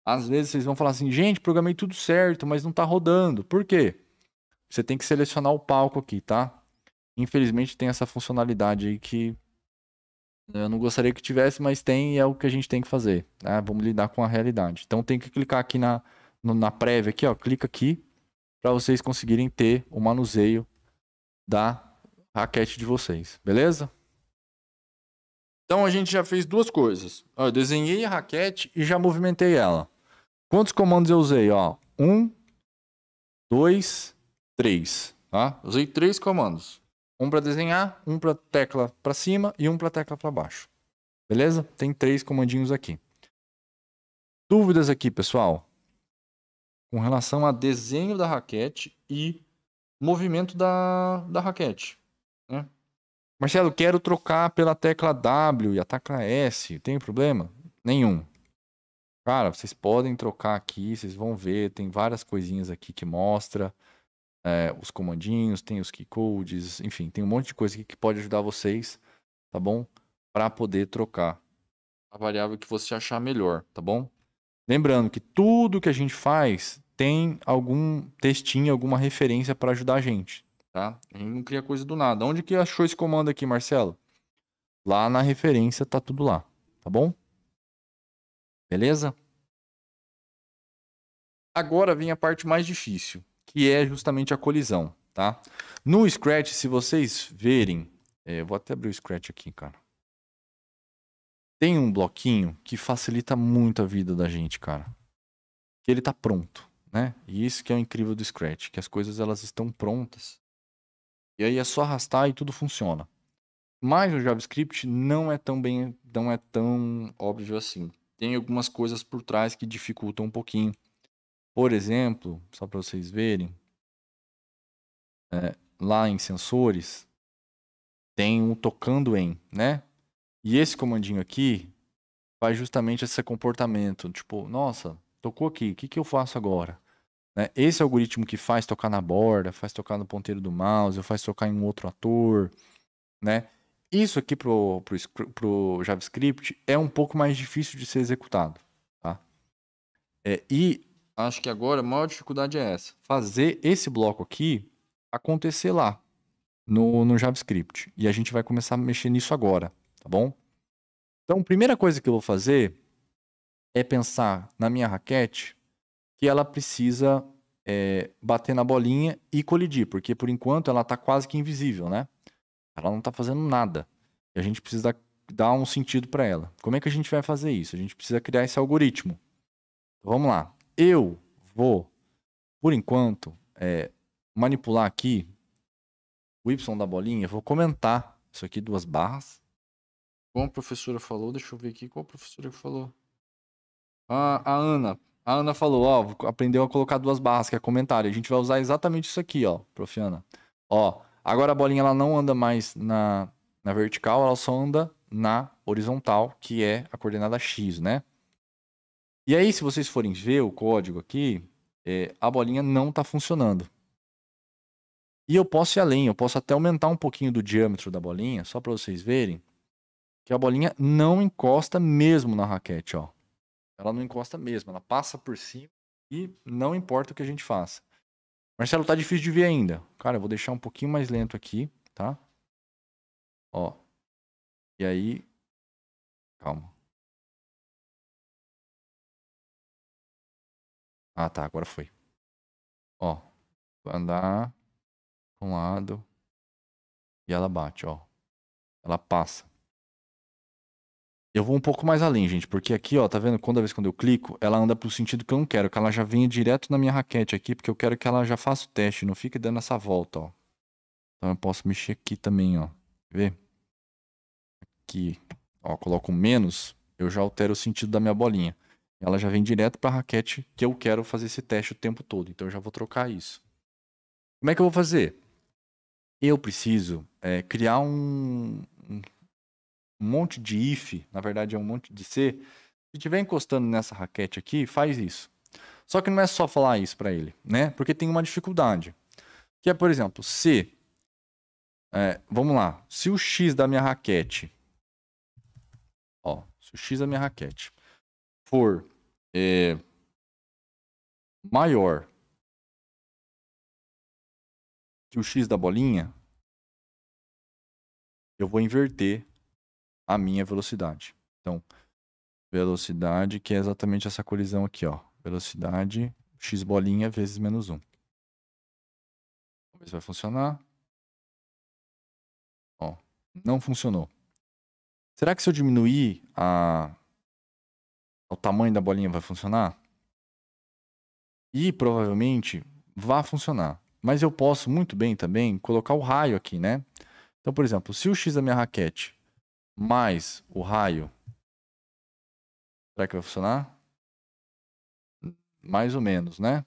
S1: Às vezes vocês vão falar assim, gente, programei tudo certo, mas não tá rodando. Por quê? Você tem que selecionar o palco aqui, tá? Infelizmente tem essa funcionalidade aí que eu não gostaria que tivesse, mas tem e é o que a gente tem que fazer. Né? Vamos lidar com a realidade. Então tem que clicar aqui na, na prévia, aqui, ó, clica aqui para vocês conseguirem ter o manuseio da raquete de vocês, beleza? Então a gente já fez duas coisas. Eu desenhei a raquete e já movimentei ela. Quantos comandos eu usei? Ó, um, dois, três. Tá? Usei três comandos. Um para desenhar, um para tecla para cima e um para tecla para baixo. Beleza? Tem três comandinhos aqui. Dúvidas aqui, pessoal? Com relação a desenho da raquete e movimento da, da raquete. Marcelo, quero trocar pela tecla W e a tecla S. Tem problema? Nenhum. Cara, vocês podem trocar aqui, vocês vão ver, tem várias coisinhas aqui que mostra é, os comandinhos, tem os keycodes, enfim, tem um monte de coisa aqui que pode ajudar vocês, tá bom? Para poder trocar a variável que você achar melhor, tá bom? Lembrando que tudo que a gente faz tem algum textinho, alguma referência para ajudar a gente, tá? A gente não cria coisa do nada. Onde que achou esse comando aqui, Marcelo? Lá na referência tá tudo lá, tá bom? Beleza? Agora vem a parte mais difícil que é justamente a colisão, tá? No Scratch, se vocês verem, é, vou até abrir o Scratch aqui, cara. Tem um bloquinho que facilita muito a vida da gente, cara. Que ele tá pronto, né? E isso que é o incrível do Scratch, que as coisas elas estão prontas. E aí é só arrastar e tudo funciona. Mas o JavaScript não é tão bem, não é tão óbvio assim. Tem algumas coisas por trás que dificultam um pouquinho. Por exemplo, só para vocês verem, é, lá em sensores, tem um tocando em, né? E esse comandinho aqui faz justamente esse comportamento, tipo, nossa, tocou aqui, o que, que eu faço agora? Né? Esse algoritmo que faz tocar na borda, faz tocar no ponteiro do mouse, faz tocar em um outro ator, né? Isso aqui pro, pro, pro JavaScript é um pouco mais difícil de ser executado, tá? É, e acho que agora a maior dificuldade é essa. Fazer esse bloco aqui acontecer lá no, no JavaScript. E a gente vai começar a mexer nisso agora, tá bom? Então, a primeira coisa que eu vou fazer é pensar na minha raquete que ela precisa é, bater na bolinha e colidir, porque por enquanto ela está quase que invisível, né? Ela não está fazendo nada. E a gente precisa dar, um sentido para ela. Como é que a gente vai fazer isso? A gente precisa criar esse algoritmo. Então, vamos lá eu vou, por enquanto, é, manipular aqui o Y da bolinha, vou comentar isso aqui, duas barras. Como a professora falou, deixa eu ver aqui, qual a professora que falou? A Ana. A Ana falou, ó, aprendeu a colocar duas barras, que é comentário. A gente vai usar exatamente isso aqui, ó, profiana. Ó, agora a bolinha ela não anda mais na, na vertical, ela só anda na horizontal, que é a coordenada X, né? E aí, se vocês forem ver o código aqui, é, a bolinha não está funcionando. E eu posso ir além, eu posso até aumentar um pouquinho do diâmetro da bolinha, só para vocês verem que a bolinha não encosta mesmo na raquete, ó. Ela não encosta mesmo, ela passa por cima e não importa o que a gente faça. Marcelo, tá difícil de ver ainda. Cara, eu vou deixar um pouquinho mais lento aqui, tá? Ó. E aí... Calma. Ah, tá, agora foi. Ó, andar para um lado e ela bate, ó. Ela passa. Eu vou um pouco mais além, gente, porque aqui, ó, tá vendo? Toda vez quando eu clico, ela anda pro sentido que eu não quero, que ela já venha direto na minha raquete aqui, porque eu quero que ela já faça o teste, não fique dando essa volta, ó. Então eu posso mexer aqui também, ó. Vê? Aqui, ó, coloco menos, eu já altero o sentido da minha bolinha ela já vem direto para a raquete que eu quero fazer esse teste o tempo todo. Então eu já vou trocar isso. Como é que eu vou fazer? Eu preciso é, criar um, um monte de if, na verdade é um monte de C, se estiver encostando nessa raquete aqui, faz isso. Só que não é só falar isso para ele, né? Porque tem uma dificuldade. Que é, por exemplo, se. É, vamos lá. Se o X da minha raquete. Ó, se o X da minha raquete for é, maior que o X da bolinha, eu vou inverter a minha velocidade. Então, velocidade, que é exatamente essa colisão aqui, ó. Velocidade x bolinha vezes menos 1. Vamos ver se vai funcionar. Ó, não funcionou. Será que se eu diminuir a... o tamanho da bolinha vai funcionar? E provavelmente vai funcionar. Mas eu posso muito bem também colocar o raio aqui, né? Então, por exemplo, se o x da minha raquete mais o raio, será que vai funcionar? Mais ou menos, né?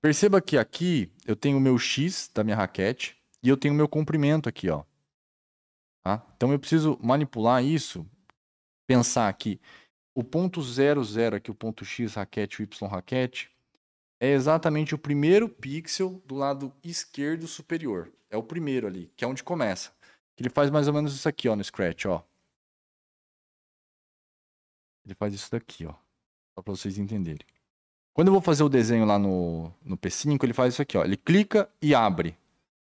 S1: Perceba que aqui eu tenho o meu x da minha raquete e eu tenho o meu comprimento aqui, ó. Tá? Então eu preciso manipular isso, pensar aqui. O ponto 00 aqui, o ponto x raquete, y raquete, é exatamente o primeiro pixel do lado esquerdo superior. É o primeiro ali, que é onde começa. Ele faz mais ou menos isso aqui, ó, no Scratch, ó. Ele faz isso daqui, ó. Só para vocês entenderem. Quando eu vou fazer o desenho lá no, no P5, ele faz isso aqui, ó. Ele clica e abre.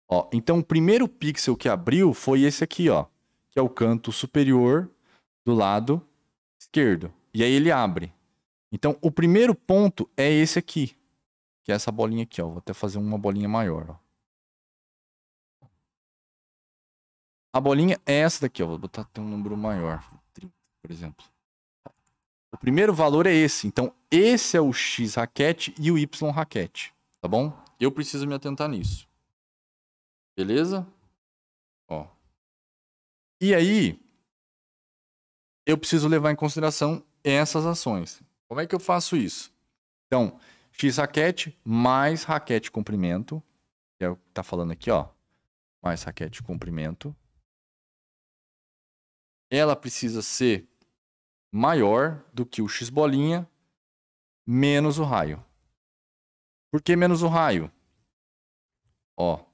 S1: Ó, então o primeiro pixel que abriu foi esse aqui, ó. Que é o canto superior do lado esquerdo. E aí ele abre. Então o primeiro ponto é esse aqui. Que é essa bolinha aqui, ó. Vou até fazer uma bolinha maior, ó. A bolinha é essa daqui, ó. Vou botar até um número maior. 30, por exemplo. O primeiro valor é esse. Então, esse é o X raquete e o Y raquete. Tá bom? Eu preciso me atentar nisso. Beleza? Ó. E aí, eu preciso levar em consideração essas ações. Como é que eu faço isso? Então, X raquete mais raquete comprimento, que é o que tá falando aqui, ó. Mais raquete comprimento ela precisa ser maior do que o x bolinha menos o raio. Por que menos o raio? Ó,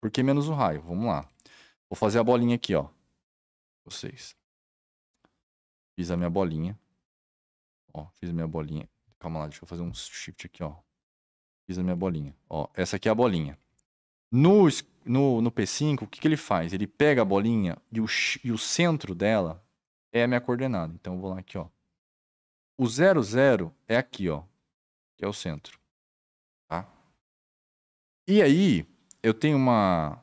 S1: por que menos o raio? Vamos lá. Vou fazer a bolinha aqui, ó. Vocês. Fiz a minha bolinha. Ó, fiz a minha bolinha. Calma lá, deixa eu fazer um shift aqui, ó. Fiz a minha bolinha. Ó, essa aqui é a bolinha. No, no, no P5, o que, que ele faz? Ele pega a bolinha e o, e o centro dela é a minha coordenada. Então, eu vou lá aqui, ó. O 0, 0 é aqui, ó. Que é o centro. Tá? E aí, eu tenho uma...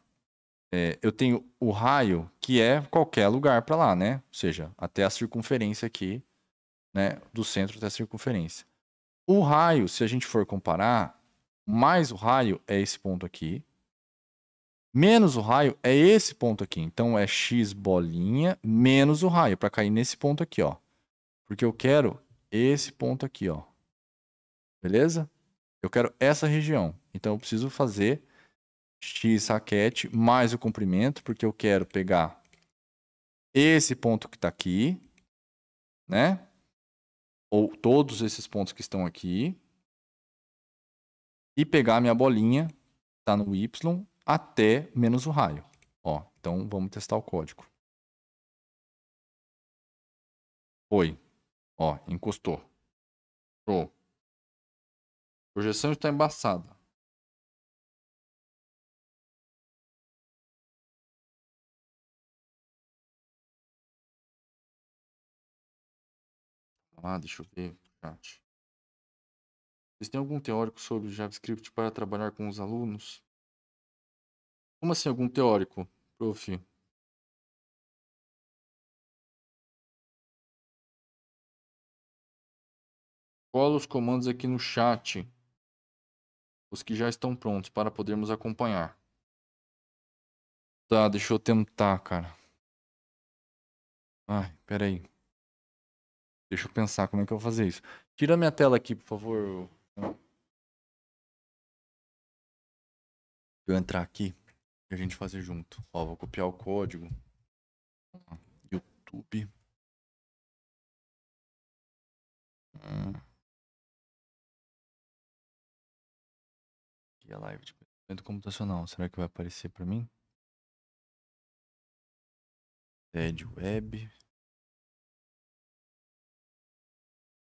S1: É, eu tenho o raio, que é qualquer lugar para lá, né? Ou seja, até a circunferência aqui, né? Do centro até a circunferência. O raio, se a gente for comparar, mais o raio é esse ponto aqui. Menos o raio é esse ponto aqui. Então é x bolinha menos o raio, para cair nesse ponto aqui, ó. Porque eu quero esse ponto aqui, ó. Beleza? Eu quero essa região. Então eu preciso fazer x raquete mais o comprimento, porque eu quero pegar esse ponto que está aqui, né? Ou todos esses pontos que estão aqui. E pegar a minha bolinha, está no y, até menos o raio. Ó, então vamos testar o código. Foi. Ó, encostou. Show. Projeção está embaçada. Ah, deixa eu ver. Chat. Vocês têm algum teórico sobre JavaScript para trabalhar com os alunos? Como assim algum teórico, prof? Cola os comandos aqui no chat. Os que já estão prontos para podermos acompanhar. Tá, deixa eu tentar, cara. Ai, pera aí. Deixa eu pensar como é que eu vou fazer isso. Tira minha tela aqui, por favor. Deixa eu entrar aqui a gente fazer junto. Ó, vou copiar o código. YouTube. Hum. Aqui é a live de pensamento computacional. Será que vai aparecer para mim? TED Web.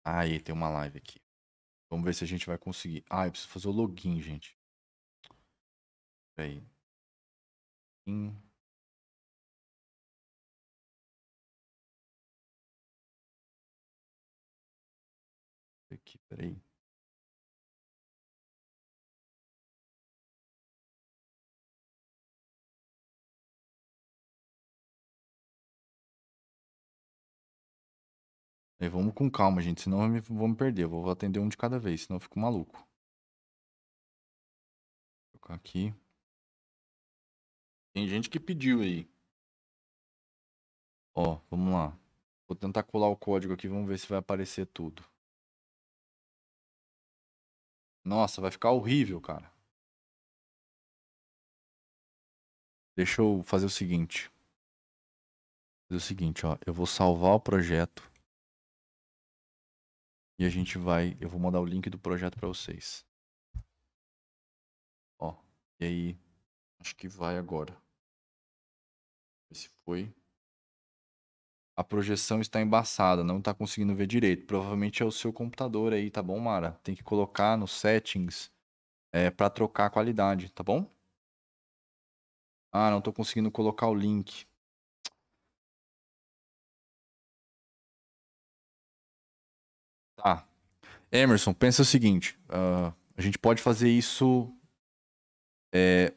S1: Aí, tem uma live aqui. Vamos ver se a gente vai conseguir. Ah, eu preciso fazer o login, gente. Peraí. Aqui, peraí. Aí, vamos com calma, gente, senão eu me- vou me perder. Eu vou atender um de cada vez, senão eu fico maluco. Vou colocar aqui. Tem gente que pediu aí. Ó, vamos lá. Vou tentar colar o código aqui, vamos ver se vai aparecer tudo. Nossa, vai ficar horrível, cara. Deixa eu fazer o seguinte. Fazer o seguinte, ó. Eu vou salvar o projeto. E a gente vai. Eu vou mandar o link do projeto pra vocês. Ó. E aí. Acho que vai agora. Se foi. A projeção está embaçada, não está conseguindo ver direito. Provavelmente é o seu computador aí, tá bom, Mara? Tem que colocar nos settings é, para trocar a qualidade, tá bom? Ah, não tô conseguindo colocar o link. Tá. Emerson, pensa o seguinte: ah, a gente pode fazer isso. é,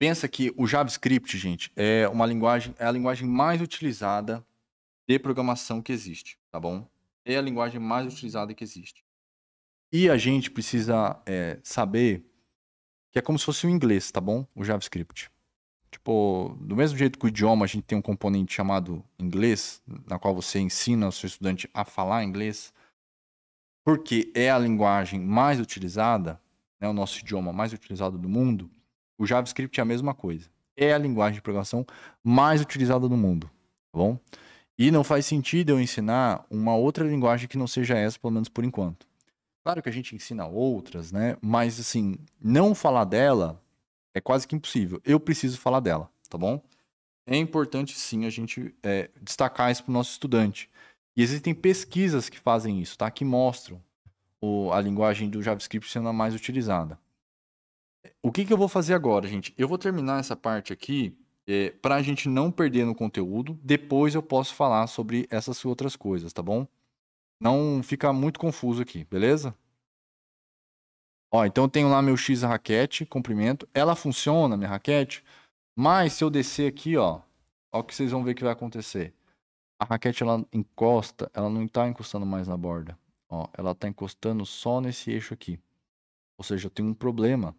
S1: pensa que o JavaScript, gente, é uma linguagem, é a linguagem mais utilizada de programação que existe, tá bom? É a linguagem mais utilizada que existe. E a gente precisa é, saber que é como se fosse o inglês, tá bom? O JavaScript. Tipo, do mesmo jeito que o idioma a gente tem um componente chamado inglês, na qual você ensina o seu estudante a falar inglês, porque é a linguagem mais utilizada, né, o nosso idioma mais utilizado do mundo, o JavaScript é a mesma coisa. É a linguagem de programação mais utilizada do mundo, tá bom? E não faz sentido eu ensinar uma outra linguagem que não seja essa, pelo menos por enquanto. Claro que a gente ensina outras, né? Mas assim, não falar dela é quase que impossível. Eu preciso falar dela, tá bom? É importante sim a gente é, destacar isso para o nosso estudante. E existem pesquisas que fazem isso, tá? Que mostram o- a linguagem do JavaScript sendo a mais utilizada. O que, que eu vou fazer agora, gente? Eu vou terminar essa parte aqui para a gente não perder no conteúdo. Depois eu posso falar sobre essas outras coisas, tá bom? Não fica muito confuso aqui, beleza? Ó, então eu tenho lá meu X raquete, comprimento. Ela funciona, minha raquete. Mas se eu descer aqui, ó, ó o que vocês vão ver que vai acontecer. A raquete ela encosta, ela não está encostando mais na borda. Ó, ela está encostando só nesse eixo aqui. Ou seja, eu tenho um problema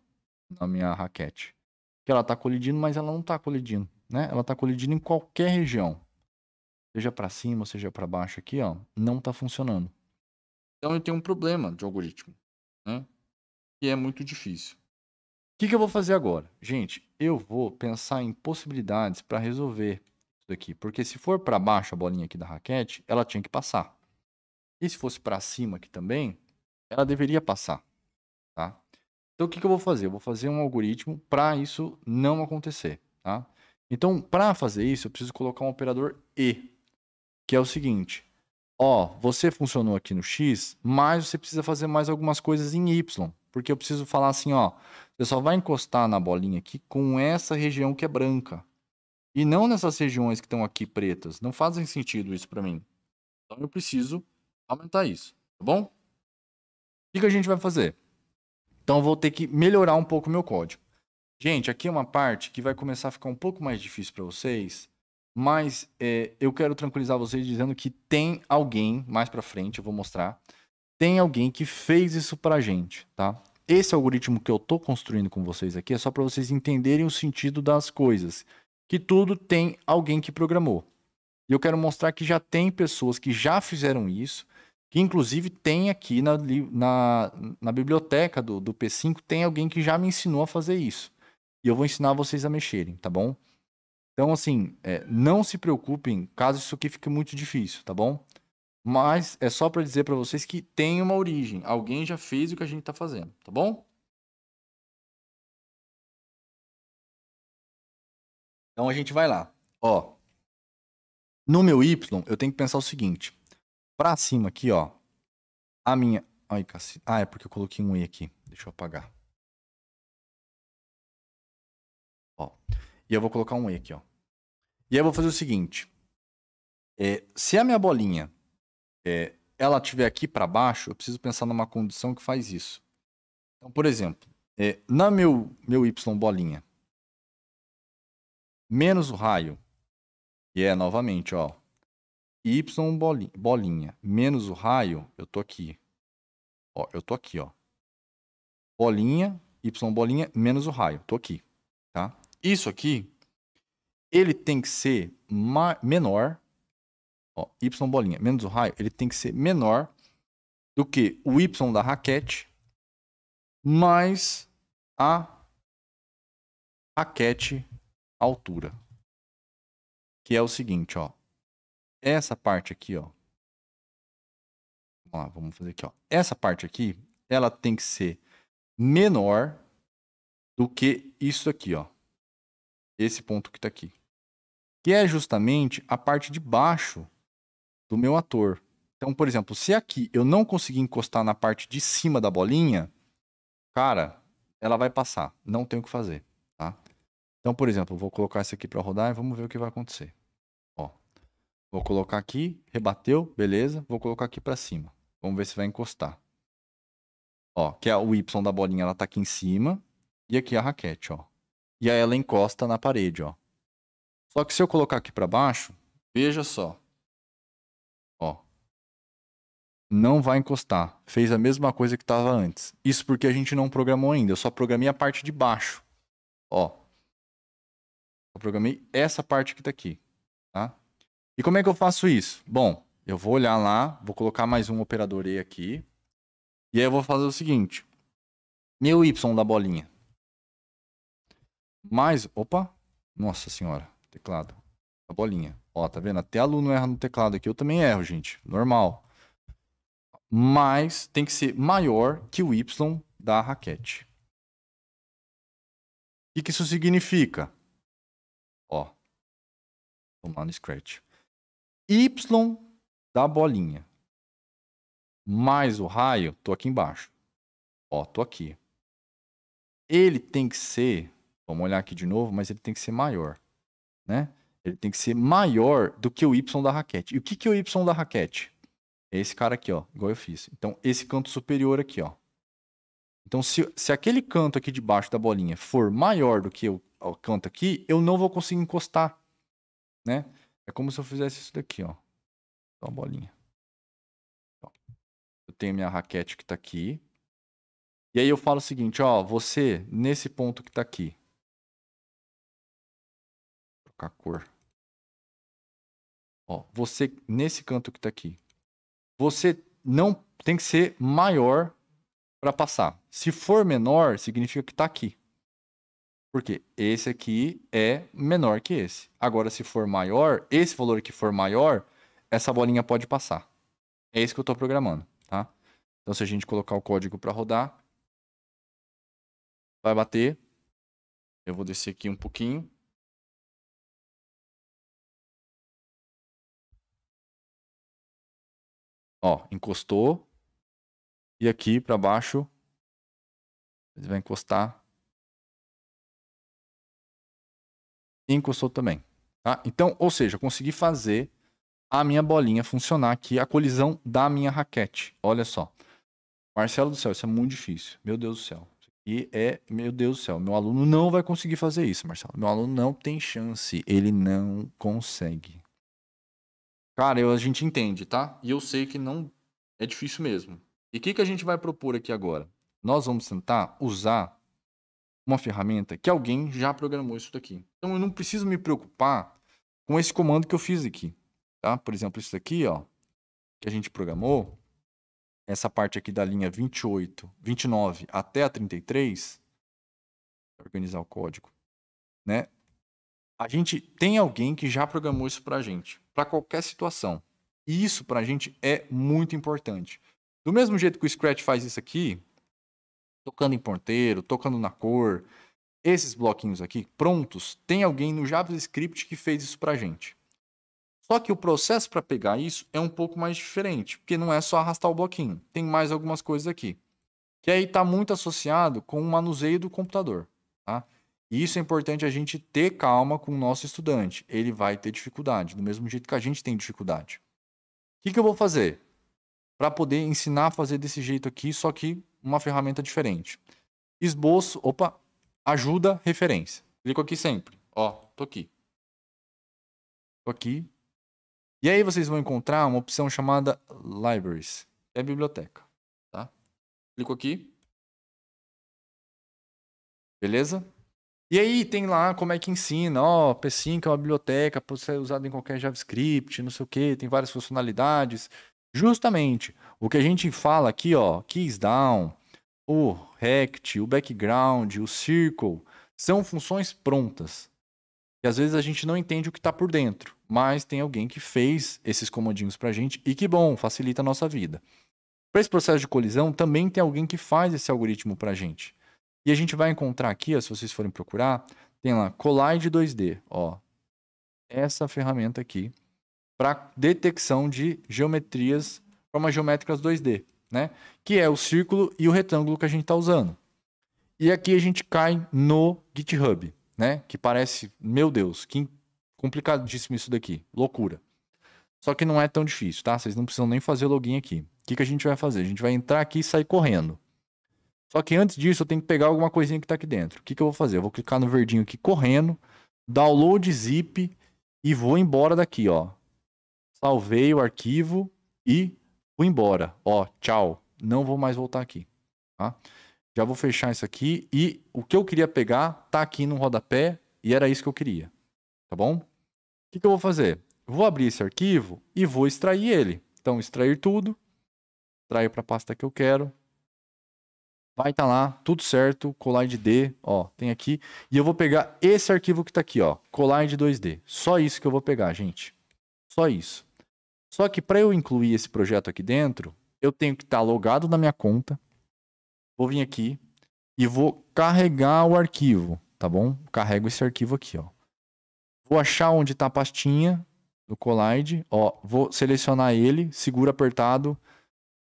S1: na minha raquete. Que ela está colidindo, mas ela não está colidindo, né? Ela está colidindo em qualquer região. Seja para cima, seja para baixo aqui, ó, não está funcionando. Então eu tenho um problema de algoritmo, né? É muito difícil. O que, que eu vou fazer agora? Gente, eu vou pensar em possibilidades para resolver isso daqui. Porque se for para baixo a bolinha aqui da raquete, ela tinha que passar. E se fosse para cima aqui também, ela deveria passar. Então o que, que eu vou fazer? Eu vou fazer um algoritmo para isso não acontecer. Tá? Então, para fazer isso, eu preciso colocar um operador E, que é o seguinte. Ó, você funcionou aqui no X, mas você precisa fazer mais algumas coisas em Y. Porque eu preciso falar assim, ó, você só vai encostar na bolinha aqui com essa região que é branca. E não nessas regiões que estão aqui pretas. Não fazem sentido isso para mim. Então eu preciso aumentar isso, tá bom? O que, que a gente vai fazer? Então vou ter que melhorar um pouco o meu código. Gente, aqui é uma parte que vai começar a ficar um pouco mais difícil para vocês, mas é, eu quero tranquilizar vocês dizendo que tem alguém, mais para frente eu vou mostrar, tem alguém que fez isso pra gente, tá? Esse algoritmo que eu tô construindo com vocês aqui é só para vocês entenderem o sentido das coisas, que tudo tem alguém que programou. E eu quero mostrar que já tem pessoas que já fizeram isso, que inclusive tem aqui na, na, na biblioteca do, do P5, tem alguém que já me ensinou a fazer isso. E eu vou ensinar vocês a mexerem, tá bom? Então, assim, é, não se preocupem caso isso aqui fique muito difícil, tá bom? Mas é só para dizer para vocês que tem uma origem. Alguém já fez o que a gente está fazendo, tá bom? Então a gente vai lá. Ó, no meu y, eu tenho que pensar o seguinte. Para cima aqui, ó, a minha... Ai, cacete. Ah, é porque eu coloquei um e aqui. Deixa eu apagar. Ó, e eu vou colocar um e aqui, ó. E aí eu vou fazer o seguinte. É, se a minha bolinha é, ela estiver aqui para baixo, eu preciso pensar numa condição que faz isso. Então, por exemplo, é, na meu, meu y bolinha, menos o raio, que é novamente, ó, y bolinha, menos o raio, eu tô aqui. Ó, eu tô aqui, ó. Bolinha, y bolinha menos o raio, tô aqui, tá? Isso aqui ele tem que ser menor, ó, y bolinha menos o raio, ele tem que ser menor do que o y da raquete mais a raquete altura. Que é o seguinte, ó. Essa parte aqui, ó. Vamos lá, vamos fazer aqui, ó. Essa parte aqui, ela tem que ser menor do que isso aqui, ó. Esse ponto que está aqui que é justamente a parte de baixo do meu ator. Então, por exemplo, se aqui eu não conseguir encostar na parte de cima da bolinha, cara, ela vai passar. Não tem o que fazer, tá? Então, por exemplo, vou colocar isso aqui para rodar e vamos ver o que vai acontecer. Vou colocar aqui, rebateu, beleza. Vou colocar aqui para cima. Vamos ver se vai encostar. Ó, que é o Y da bolinha, ela tá aqui em cima. E aqui a raquete, ó. E aí ela encosta na parede, ó. Só que se eu colocar aqui para baixo, veja só. Ó. Não vai encostar. Fez a mesma coisa que estava antes. Isso porque a gente não programou ainda. Eu só programei a parte de baixo. Ó. Eu programei essa parte que está aqui. Tá? E como é que eu faço isso? Bom, eu vou olhar lá, vou colocar mais um operador E aqui. E aí eu vou fazer o seguinte. Meu Y da bolinha. Mais... Opa! Nossa senhora teclado. A bolinha. Ó, tá vendo? Até aluno erra no teclado aqui. Eu também erro, gente. Normal. Mas tem que ser maior que o Y da raquete. O que, que isso significa? Ó. Vamos lá no Scratch. Y da bolinha mais o raio, tô aqui embaixo. Ó, tô aqui. Ele tem que ser, vamos olhar aqui de novo, mas ele tem que ser maior né? Ele tem que ser maior do que o Y da raquete. E o que, que é o Y da raquete? É esse cara aqui, ó, igual eu fiz. Então, esse canto superior aqui, ó. Então, se, se aquele canto aqui de baixo da bolinha for maior do que o, o canto aqui, eu não vou conseguir encostar, né? É como se eu fizesse isso daqui, ó. Só a bolinha. Eu tenho minha raquete que está aqui. E aí eu falo o seguinte, ó, você, nesse ponto que está aqui, trocar a cor. Ó, você, nesse canto que está aqui, você não tem que ser maior para passar. Se for menor, significa que está aqui. Porque esse aqui é menor que esse. Agora, se for maior, esse valor que for maior, essa bolinha pode passar. É isso que eu estou programando, tá? Então, se a gente colocar o código para rodar, vai bater. Eu vou descer aqui um pouquinho. Ó, encostou. E aqui para baixo, ele vai encostar. E encostou também. Tá? Então, ou seja, eu consegui fazer a minha bolinha funcionar aqui, a colisão da minha raquete. Olha só. Marcelo do céu, isso é muito difícil. Meu Deus do céu. E é, meu Deus do céu, meu aluno não vai conseguir fazer isso, Marcelo. Meu aluno não tem chance, ele não consegue. Cara, eu, a gente entende, tá? E eu sei que não é difícil mesmo. E o que, que a gente vai propor aqui agora? Nós vamos tentar usar uma ferramenta que alguém já programou isso daqui. Então eu não preciso me preocupar com esse comando que eu fiz aqui. Tá? Por exemplo, isso daqui, ó, que a gente programou, essa parte aqui da linha 28, 29 até a 33, organizar o código, né? a gente tem alguém que já programou isso para a gente, para qualquer situação. E isso para a gente é muito importante. Do mesmo jeito que o Scratch faz isso aqui, tocando em ponteiro, tocando na cor, esses bloquinhos aqui prontos, tem alguém no JavaScript que fez isso para gente. Só que o processo para pegar isso é um pouco mais diferente, porque não é só arrastar o bloquinho, tem mais algumas coisas aqui. Que aí está muito associado com o manuseio do computador. Tá? E isso é importante a gente ter calma com o nosso estudante. Ele vai ter dificuldade, do mesmo jeito que a gente tem dificuldade. O que, que eu vou fazer? Para poder ensinar a fazer desse jeito aqui, só que uma ferramenta diferente. Esboço, opa, ajuda, referência. Clico aqui sempre. Ó, tô aqui. Tô aqui, e aí vocês vão encontrar uma opção chamada Libraries, que é a biblioteca. Tá? Clico aqui. Beleza? E aí tem lá como é que ensina, ó, P5 é uma biblioteca, pode ser usado em qualquer JavaScript, não sei o que, tem várias funcionalidades. Justamente, o que a gente fala aqui, ó, keys down, o rect, o background, o circle, são funções prontas. E às vezes a gente não entende o que está por dentro, mas tem alguém que fez esses comandinhos para a gente e que bom, facilita a nossa vida. Para esse processo de colisão, também tem alguém que faz esse algoritmo para a gente. E a gente vai encontrar aqui, ó, se vocês forem procurar, tem lá Collide 2D, ó, essa ferramenta aqui para detecção de geometrias, formas geométricas 2D, né? Que é o círculo e o retângulo que a gente está usando. E aqui a gente cai no GitHub né? Que parece, meu Deus, que complicadíssimo isso daqui, loucura. Só que não é tão difícil, tá? Vocês não precisam nem fazer login aqui. O que, que a gente vai fazer? A gente vai entrar aqui e sair correndo. Só que antes disso, eu tenho que pegar alguma coisinha que está aqui dentro. O que, que eu vou fazer? Eu vou clicar no verdinho aqui correndo, download zip e vou embora daqui, ó. Salvei o arquivo e vou embora. Ó, tchau. Não vou mais voltar aqui, tá? Já vou fechar isso aqui e o que eu queria pegar tá aqui no rodapé e era isso que eu queria. Tá bom? O que, que eu vou fazer? Vou abrir esse arquivo e vou extrair ele. Então, extrair tudo. Extrair para a pasta que eu quero. Vai estar tá lá, tudo certo, Collide D, ó, tem aqui. E eu vou pegar esse arquivo que está aqui, ó, Collide 2D. Só isso que eu vou pegar, gente. Só isso. Só que para eu incluir esse projeto aqui dentro, eu tenho que estar tá logado na minha conta, Vou vir aqui e vou carregar o arquivo, tá bom? Carrego esse arquivo aqui, ó. Vou achar onde está a pastinha do Collide, ó, vou selecionar ele, seguro apertado,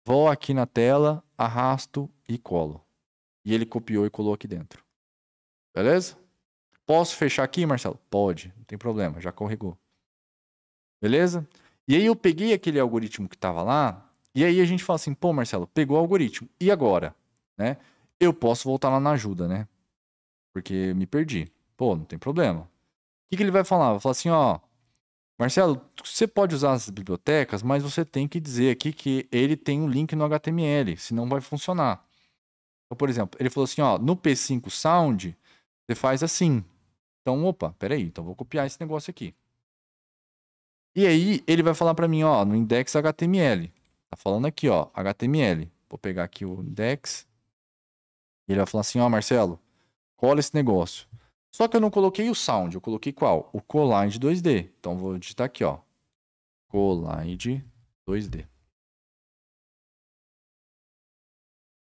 S1: vou aqui na tela, arrasto e colo. E ele copiou e colou aqui dentro. Beleza? Posso fechar aqui, Marcelo? Pode, não tem problema, já carregou. Beleza? E aí eu peguei aquele algoritmo que estava lá, e aí a gente fala assim, pô, Marcelo, pegou o algoritmo. E agora? né? Eu posso voltar lá na ajuda, né? Porque me perdi. Pô, não tem problema. O que, que ele vai falar? Vai falar assim, ó, Marcelo, você pode usar as bibliotecas, mas você tem que dizer aqui que ele tem um link no HTML, senão vai funcionar. Então, por exemplo, ele falou assim, ó, no P5 Sound, você faz assim. Então, opa, peraí, então vou copiar esse negócio aqui. E aí, ele vai falar para mim, ó, no index HTML. Tá falando aqui, ó, HTML. Vou pegar aqui o index e ele vai falar assim: Ó, Marcelo, cola esse negócio. Só que eu não coloquei o sound, eu coloquei qual? O Collide 2D. Então vou digitar aqui, ó. Collide 2D.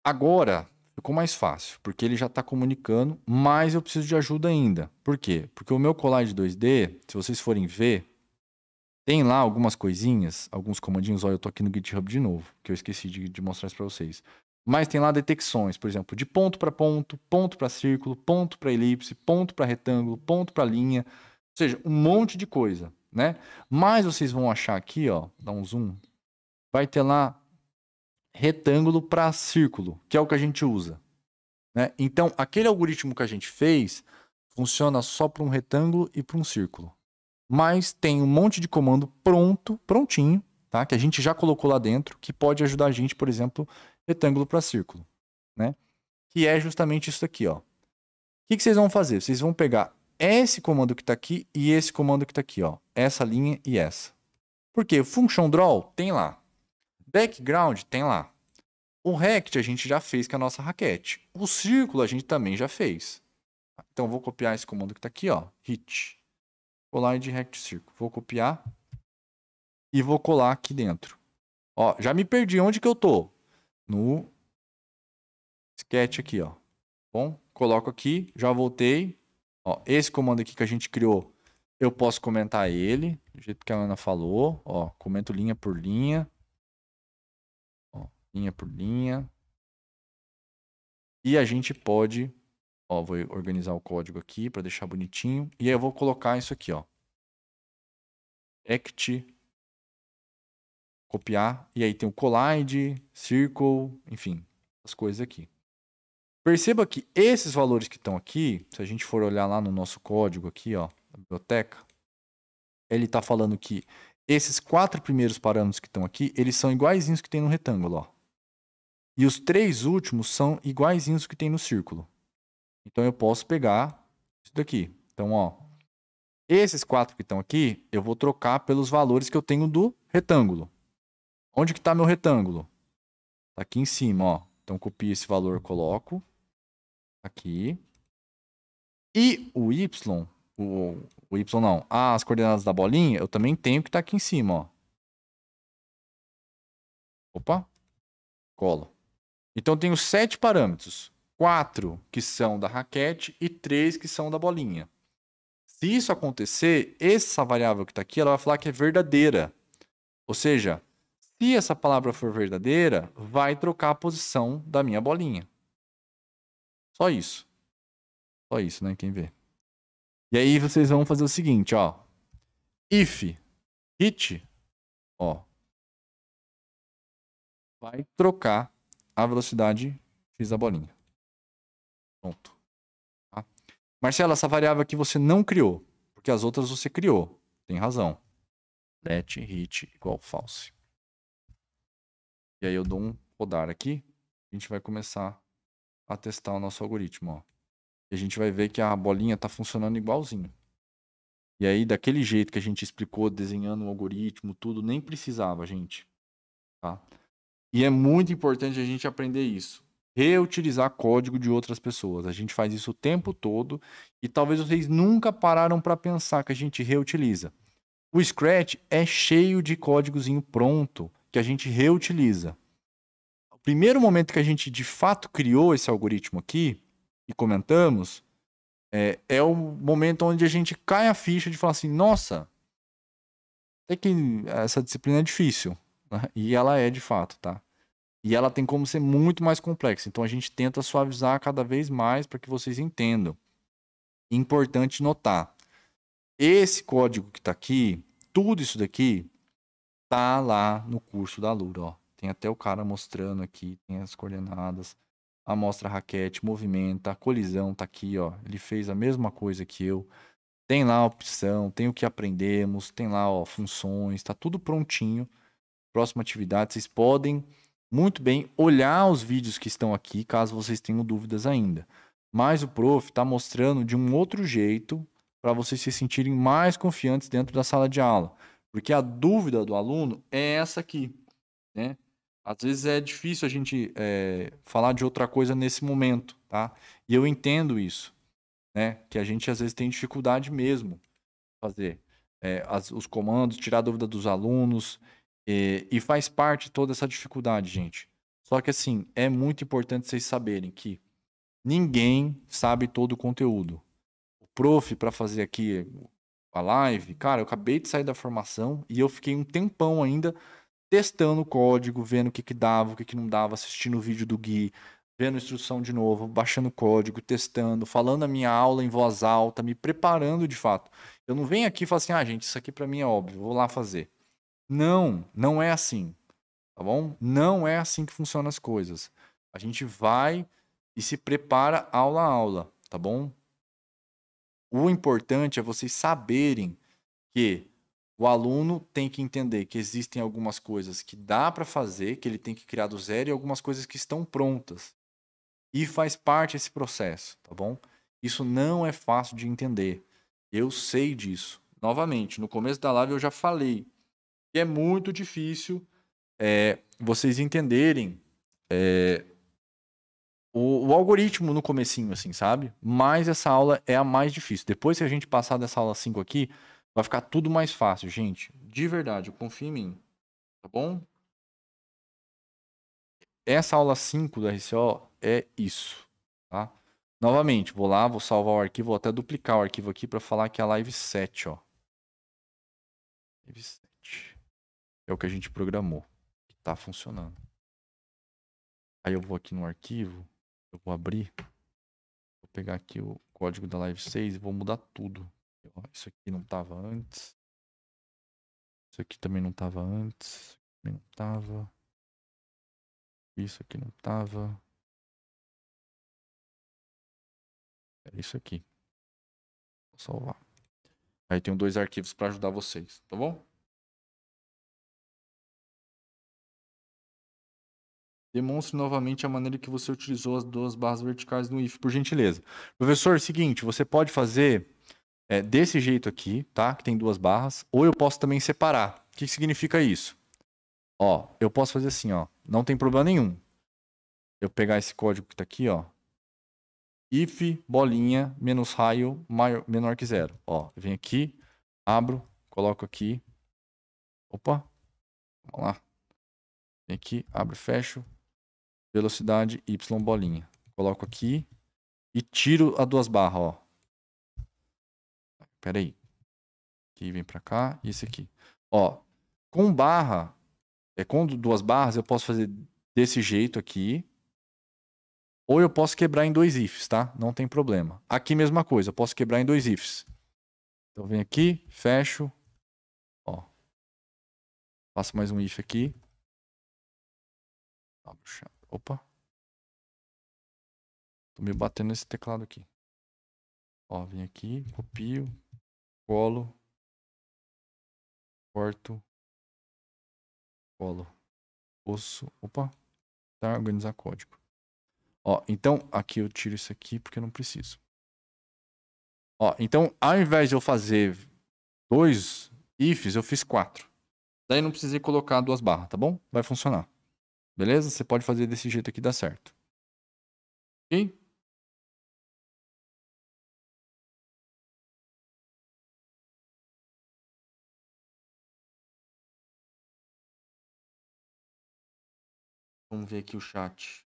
S1: Agora ficou mais fácil, porque ele já está comunicando, mas eu preciso de ajuda ainda. Por quê? Porque o meu Collide 2D, se vocês forem ver, tem lá algumas coisinhas, alguns comandinhos. Olha, eu tô aqui no GitHub de novo, que eu esqueci de, de mostrar isso para vocês. Mas tem lá detecções, por exemplo, de ponto para ponto, ponto para círculo, ponto para elipse, ponto para retângulo, ponto para linha, ou seja, um monte de coisa, né? Mas vocês vão achar aqui, ó, dá um zoom, vai ter lá retângulo para círculo, que é o que a gente usa, né? Então, aquele algoritmo que a gente fez funciona só para um retângulo e para um círculo. Mas tem um monte de comando pronto, prontinho, tá? Que a gente já colocou lá dentro, que pode ajudar a gente, por exemplo, retângulo para círculo, né? Que é justamente isso aqui, ó. O que, que vocês vão fazer? Vocês vão pegar esse comando que está aqui e esse comando que está aqui, ó. Essa linha e essa. Por quê? Function draw tem lá. Background tem lá. O rect a gente já fez com a nossa raquete. O círculo a gente também já fez. Então vou copiar esse comando que está aqui, ó, hit. Collide rect circle. Vou copiar e vou colar aqui dentro. Ó, já me perdi. Onde que eu tô? No sketch aqui, ó. Bom, coloco aqui, já voltei. Ó, esse comando aqui que a gente criou, eu posso comentar ele, do jeito que a Ana falou. Ó, comento linha por linha. Ó, linha por linha. E a gente pode, ó, vou organizar o código aqui para deixar bonitinho. E aí eu vou colocar isso aqui, ó. Act copiar, e aí tem o collide, circle, enfim, as coisas aqui. Perceba que esses valores que estão aqui, se a gente for olhar lá no nosso código aqui, ó, da biblioteca, ele está falando que esses quatro primeiros parâmetros que estão aqui, eles são iguaizinhos que tem no retângulo, ó. E os três últimos são iguaizinhos que tem no círculo. Então eu posso pegar isso daqui. Então, ó, esses quatro que estão aqui, eu vou trocar pelos valores que eu tenho do retângulo. Onde que está meu retângulo? Tá aqui em cima, ó. Então copio esse valor, coloco aqui. E o y, o, o y não, as coordenadas da bolinha, eu também tenho que estar tá aqui em cima, ó. Opa, colo. Então eu tenho sete parâmetros. Quatro que são da raquete e três que são da bolinha. Se isso acontecer, essa variável que está aqui, ela vai falar que é verdadeira. Ou seja, se essa palavra for verdadeira, vai trocar a posição da minha bolinha. Só isso. Só isso, né? Quem vê. E aí vocês vão fazer o seguinte, ó. If hit, ó, vai trocar a velocidade x da bolinha. Pronto. Tá? Marcelo, essa variável aqui você não criou, porque as outras você criou. Tem razão. Let hit igual false. E aí eu dou um rodar aqui. A gente vai começar a testar o nosso algoritmo. Ó. E a gente vai ver que a bolinha está funcionando igualzinho. E aí, daquele jeito que a gente explicou, desenhando o um algoritmo, tudo, nem precisava, gente. Tá? E é muito importante a gente aprender isso. Reutilizar código de outras pessoas. A gente faz isso o tempo todo e talvez vocês nunca pararam para pensar que a gente reutiliza. O Scratch é cheio de códigozinho pronto que a gente reutiliza. O primeiro momento que a gente de fato criou esse algoritmo aqui e comentamos é, é o momento onde a gente cai a ficha de falar assim: nossa, até que essa disciplina é difícil. Né? E ela é de fato, tá? E ela tem como ser muito mais complexa. Então a gente tenta suavizar cada vez mais para que vocês entendam. Importante notar: esse código que está aqui, tudo isso daqui, tá lá no curso da Lura, ó. Tem até o cara mostrando aqui, tem as coordenadas, a mostra raquete, movimenta, a colisão tá aqui, ó. Ele fez a mesma coisa que eu. Tem lá a opção, tem o que aprendemos, tem lá, ó, funções, tá tudo prontinho. Próxima atividade, vocês podem muito bem olhar os vídeos que estão aqui, caso vocês tenham dúvidas ainda. Mas o prof está mostrando de um outro jeito para vocês se sentirem mais confiantes dentro da sala de aula. Porque a dúvida do aluno é essa aqui, né? Às vezes é difícil a gente é, falar de outra coisa nesse momento, tá? E eu entendo isso, né? Que a gente às vezes tem dificuldade mesmo fazer é, as, os comandos, tirar a dúvida dos alunos e, e faz parte toda essa dificuldade, gente. Só que assim é muito importante vocês saberem que ninguém sabe todo o conteúdo. O prof para fazer aqui a live, cara, eu acabei de sair da formação e eu fiquei um tempão ainda testando o código, vendo o que, que dava, o que, que não dava, assistindo o vídeo do Gui, vendo a instrução de novo, baixando o código, testando, falando a minha aula em voz alta, me preparando de fato. Eu não venho aqui e falo assim, ah, gente, isso aqui para mim é óbvio, vou lá fazer. Não, não é assim, tá bom? Não é assim que funcionam as coisas. A gente vai e se prepara aula a aula, tá bom? O importante é vocês saberem que o aluno tem que entender que existem algumas coisas que dá para fazer, que ele tem que criar do zero, e algumas coisas que estão prontas. E faz parte desse processo, tá bom? Isso não é fácil de entender. Eu sei disso. Novamente, no começo da live eu já falei que é muito difícil é, vocês entenderem é, o, o, algoritmo no comecinho, assim, sabe? Mas essa aula é a mais difícil. Depois que a gente passar dessa aula 5 aqui, Vai ficar tudo mais fácil, gente. De verdade, confia em mim. Tá bom? Essa aula 5 do RCO é isso, tá? Novamente, vou lá, vou salvar o arquivo, vou até duplicar o arquivo aqui para falar que é a live 7, ó. Live 7. É o que a gente programou. Que tá funcionando. Aí eu vou aqui no arquivo, eu vou abrir, vou pegar aqui o código da live 6 e vou mudar tudo. Isso aqui não tava antes. Isso aqui também não tava antes. Isso aqui também não tava. Isso aqui não tava. É isso aqui. Vou salvar. Aí tenho dois arquivos para ajudar vocês, tá bom? Demonstre novamente a maneira que você utilizou as duas barras verticais no if, por gentileza. Professor, seguinte, você pode fazer é, desse jeito aqui, tá? Que tem duas barras. Ou eu posso também separar. O que significa isso? Ó, eu posso fazer assim, ó. Não tem problema nenhum. Eu pegar esse código que tá aqui, ó. If, bolinha, menos raio, maior, menor que zero. Ó, eu venho aqui, abro, coloco aqui. Opa. Vamos lá. Vem aqui, abro, fecho velocidade y bolinha. Coloco aqui e tiro as duas barras, ó. Pera aí. Aqui vem para cá e esse aqui. Ó, com barra, é com duas barras eu posso fazer desse jeito aqui. Ou eu posso quebrar em dois ifs, tá? Não tem problema. Aqui mesma coisa, eu posso quebrar em dois ifs. Então vem aqui, fecho, ó. Faço mais um if aqui. Opa. Tô me batendo nesse teclado aqui. Ó, vem aqui, copio, colo, corto, colo, osso, opa, tá, organizar código. Ó, então aqui eu tiro isso aqui porque eu não preciso. Ó, então ao invés de eu fazer dois ifs, eu fiz quatro. Daí não precisei colocar duas barras, tá bom? Vai funcionar. Beleza? Você pode fazer desse jeito aqui, dá certo. Ok? Vamos ver aqui o chat.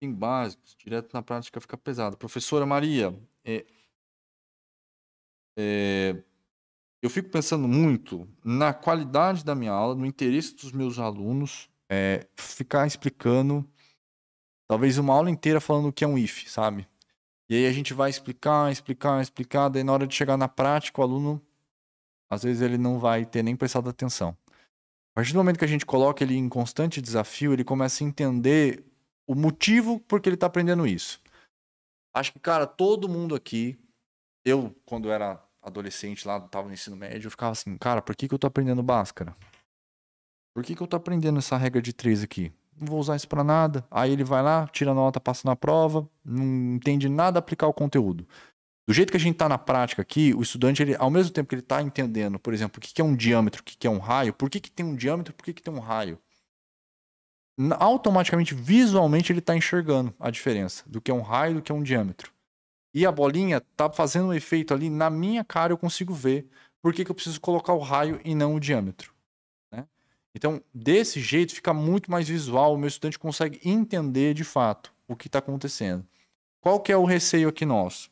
S1: Em básicos, direto na prática fica pesado. Professora Maria, é, é, eu fico pensando muito na qualidade da minha aula, no interesse dos meus alunos, é, ficar explicando, talvez uma aula inteira falando o que é um if, sabe? E aí a gente vai explicar, explicar, explicar, daí na hora de chegar na prática, o aluno, às vezes ele não vai ter nem prestado atenção. A partir do momento que a gente coloca ele em constante desafio, ele começa a entender o motivo por que ele está aprendendo isso. Acho que, cara, todo mundo aqui, eu, quando era adolescente lá, tava no ensino médio, eu ficava assim, cara, por que, que eu tô aprendendo Bhaskara? Por que, que eu tô aprendendo essa regra de três aqui? Não vou usar isso para nada. Aí ele vai lá, tira a nota, passa na prova, não entende nada aplicar o conteúdo. Do jeito que a gente tá na prática aqui, o estudante, ele, ao mesmo tempo que ele tá entendendo, por exemplo, o que, que é um diâmetro, o que, que é um raio, por que, que tem um diâmetro, por que, que tem um raio, automaticamente, visualmente, ele está enxergando a diferença do que é um raio do que é um diâmetro e a bolinha tá fazendo um efeito ali na minha cara, eu consigo ver por que, que eu preciso colocar o raio e não o diâmetro. Né? Então, desse jeito fica muito mais visual, o meu estudante consegue entender de fato o que está acontecendo. Qual que é o receio aqui nosso?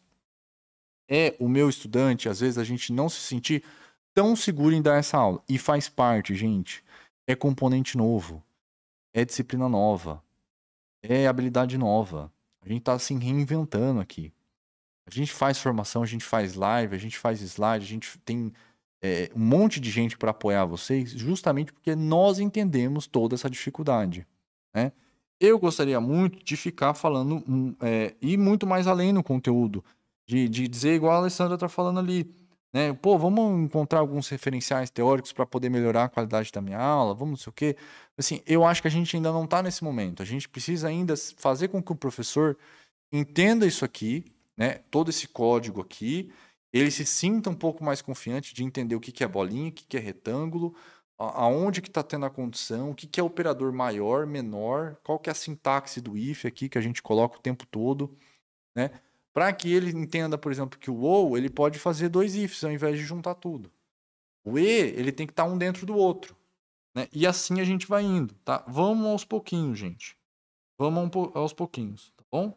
S1: É o meu estudante, às vezes, a gente não se sentir tão seguro em dar essa aula. E faz parte, gente. É componente novo. É disciplina nova. É habilidade nova. A gente está se reinventando aqui. A gente faz formação, a gente faz live, a gente faz slide, a gente tem é, um monte de gente para apoiar vocês, justamente porque nós entendemos toda essa dificuldade. Né? Eu gostaria muito de ficar falando, é, ir muito mais além no conteúdo, de, de dizer igual a Alessandra está falando ali. Né? Pô, vamos encontrar alguns referenciais teóricos para poder melhorar a qualidade da minha aula, vamos não sei o quê. Assim, eu acho que a gente ainda não está nesse momento. A gente precisa ainda fazer com que o professor entenda isso aqui, né, todo esse código aqui, ele se sinta um pouco mais confiante de entender o que, que é bolinha, o que, que é retângulo, aonde que está tendo a condição, o que, que é operador maior, menor, qual que é a sintaxe do if aqui que a gente coloca o tempo todo, né? para que ele entenda, por exemplo, que o ou ele pode fazer dois ifs ao invés de juntar tudo. O e ele tem que estar tá um dentro do outro, né? E assim a gente vai indo, tá? Vamos aos pouquinhos, gente. Vamos aos pouquinhos, tá bom?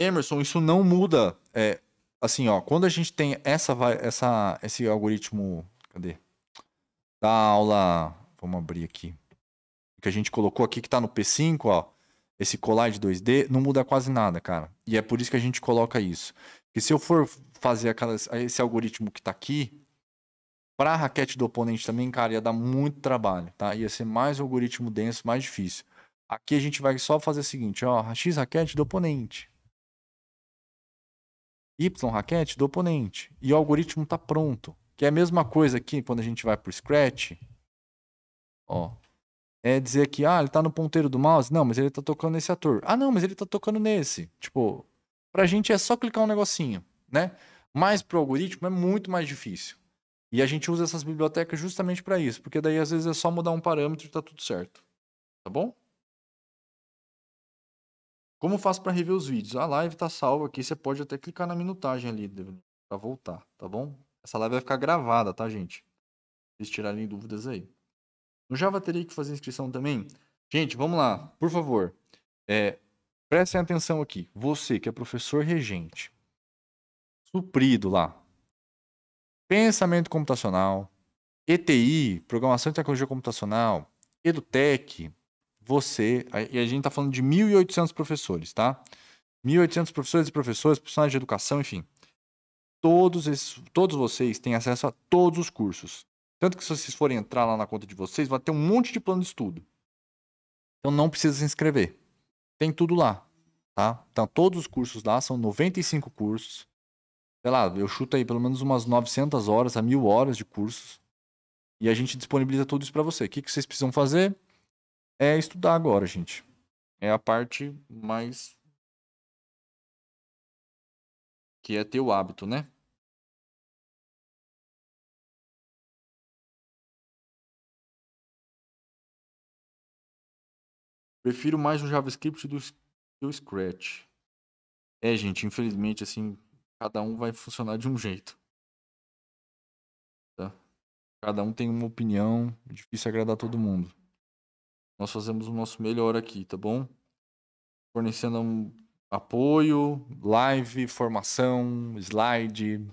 S1: Emerson, isso não muda. É, assim, ó, quando a gente tem essa, essa, esse algoritmo, cadê? Da aula, vamos abrir aqui que a gente colocou aqui que está no P5, ó, esse colar de 2D, não muda quase nada, cara. E é por isso que a gente coloca isso. Porque se eu for fazer aquelas, esse algoritmo que está aqui, para a raquete do oponente também, cara, ia dar muito trabalho, tá? Ia ser mais algoritmo denso, mais difícil. Aqui a gente vai só fazer o seguinte, ó, X raquete do oponente. Y raquete do oponente. E o algoritmo está pronto. Que é a mesma coisa aqui quando a gente vai para o Scratch. Ó, é dizer que, ah, ele tá no ponteiro do mouse. Não, mas ele tá tocando nesse ator. Ah, não, mas ele tá tocando nesse. Tipo, pra gente é só clicar um negocinho, né? Mas pro algoritmo é muito mais difícil. E a gente usa essas bibliotecas justamente para isso, porque daí às vezes é só mudar um parâmetro e tá tudo certo. Tá bom? Como faço para rever os vídeos? A live tá salva aqui, você pode até clicar na minutagem ali para voltar, tá bom? Essa live vai ficar gravada, tá, gente? Se tirarem dúvidas aí. No Java teria que fazer inscrição também? Gente, vamos lá, por favor. É, prestem atenção aqui. Você que é professor regente, suprido lá, pensamento computacional, ETI, programação e tecnologia computacional, EduTech, você, e a gente está falando de 1.800 professores, tá? 1.800 professores e professores, profissionais de educação, enfim. Todos, esses, todos vocês têm acesso a todos os cursos. Tanto que se vocês forem entrar lá na conta de vocês, vai ter um monte de plano de estudo. Então não precisa se inscrever. Tem tudo lá, tá? Então todos os cursos lá são 95 cursos. Sei lá, eu chuto aí pelo menos umas 900 horas a 1000 horas de cursos. E a gente disponibiliza tudo isso para você. O que, que vocês precisam fazer? É estudar agora, gente. É a parte mais que é ter o hábito, né? Prefiro mais o JavaScript do que o Scratch. É, gente, infelizmente, assim, cada um vai funcionar de um jeito. Tá? Cada um tem uma opinião, é difícil agradar todo mundo. Nós fazemos o nosso melhor aqui, tá bom? Fornecendo um apoio, live, formação, slide,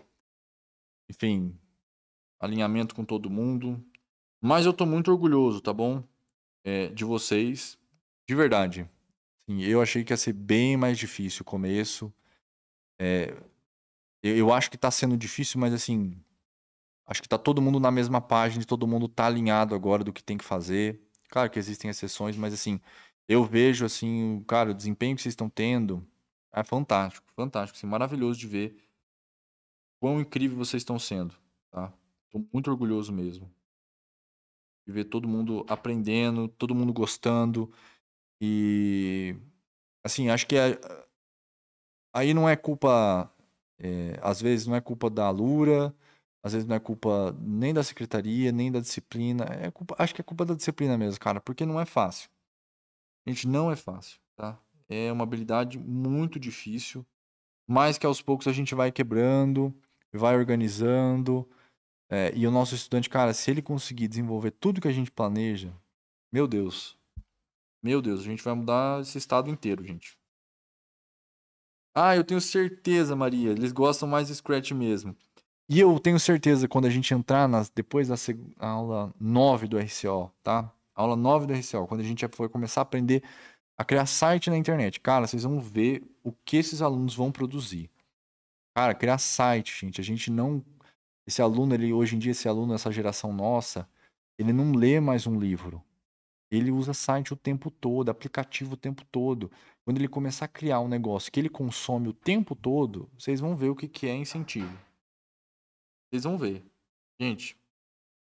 S1: enfim, alinhamento com todo mundo. Mas eu tô muito orgulhoso, tá bom? É, de vocês. De verdade. Sim, eu achei que ia ser bem mais difícil o começo. É, eu acho que tá sendo difícil, mas assim. Acho que tá todo mundo na mesma página, todo mundo tá alinhado agora do que tem que fazer. Claro que existem exceções, mas assim, eu vejo assim, cara, o desempenho que vocês estão tendo é fantástico, fantástico, assim, maravilhoso de ver quão incrível vocês estão sendo, tá? Tô muito orgulhoso mesmo. De ver todo mundo aprendendo, todo mundo gostando. E assim, acho que é, aí não é culpa, é, às vezes não é culpa da Lura, às vezes não é culpa nem da secretaria, nem da disciplina. É culpa, acho que é culpa da disciplina mesmo, cara, porque não é fácil. Gente, não é fácil, tá? É uma habilidade muito difícil, mas que aos poucos a gente vai quebrando, vai organizando. É, e o nosso estudante, cara, se ele conseguir desenvolver tudo que a gente planeja, meu Deus, meu Deus, a gente vai mudar esse estado inteiro, gente. Ah, eu tenho certeza, Maria. Eles gostam mais do Scratch mesmo. E eu tenho certeza quando a gente entrar nas, depois da aula 9 do RCO, tá? Aula 9 do RCO, quando a gente for começar a aprender a criar site na internet. Cara, vocês vão ver o que esses alunos vão produzir. Cara, criar site, gente. A gente não. Esse aluno, ele, hoje em dia, esse aluno, essa geração nossa, ele não lê mais um livro. Ele usa site o tempo todo, aplicativo o tempo todo. Quando ele começar a criar um negócio que ele consome o tempo todo, vocês vão ver o que, que é incentivo. Vocês vão ver. Gente,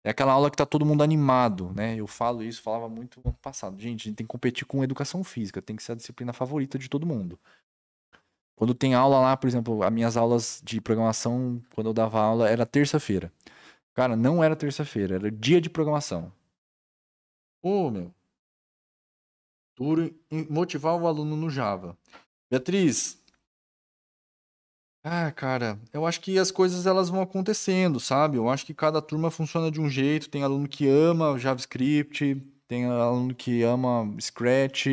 S1: é aquela aula que tá todo mundo animado, né? Eu falo isso, falava muito no ano passado. Gente, a gente tem que competir com educação física, tem que ser a disciplina favorita de todo mundo. Quando tem aula lá, por exemplo, as minhas aulas de programação, quando eu dava aula, era terça-feira. Cara, não era terça-feira, era dia de programação. Ô, meu, futuro e motivar o aluno no Java. Beatriz, ah, cara, eu acho que as coisas elas vão acontecendo, sabe? Eu acho que cada turma funciona de um jeito. Tem aluno que ama JavaScript, tem aluno que ama Scratch,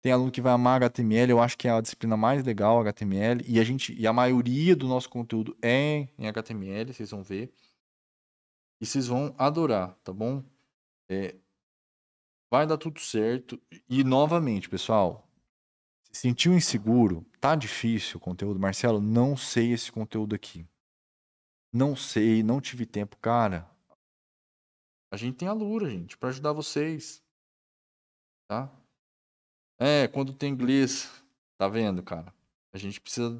S1: tem aluno que vai amar HTML. Eu acho que é a disciplina mais legal, HTML. E a gente, e a maioria do nosso conteúdo é em HTML, vocês vão ver. E vocês vão adorar, tá bom? É, vai dar tudo certo. E novamente, pessoal, sentiu inseguro, tá difícil o conteúdo, Marcelo, não sei esse conteúdo aqui. Não sei, não tive tempo, cara. A gente tem a Lura, gente, para ajudar vocês. Tá? É, quando tem inglês, tá vendo, cara? A gente precisa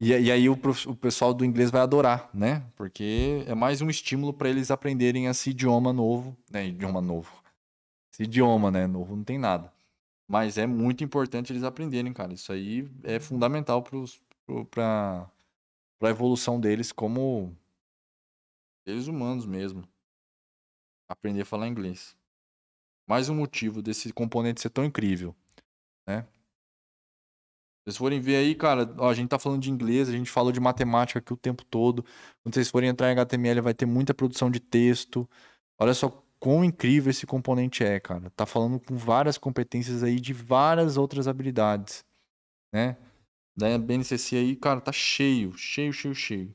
S1: e, e aí o, o, pessoal do inglês vai adorar, né? Porque é mais um estímulo para eles aprenderem esse idioma novo, né? Idioma novo. Esse idioma, né? Novo não tem nada. Mas é muito importante eles aprenderem, cara. Isso aí é fundamental para a evolução deles como seres humanos mesmo. Aprender a falar inglês. Mais um motivo desse componente ser tão incrível, né? vocês forem ver aí, cara, ó, a gente tá falando de inglês, a gente falou de matemática aqui o tempo todo. Quando vocês forem entrar em HTML, vai ter muita produção de texto. Olha só quão incrível esse componente é, cara. Tá falando com várias competências aí de várias outras habilidades, né? Da BNCC aí, cara, tá cheio, cheio, cheio, cheio.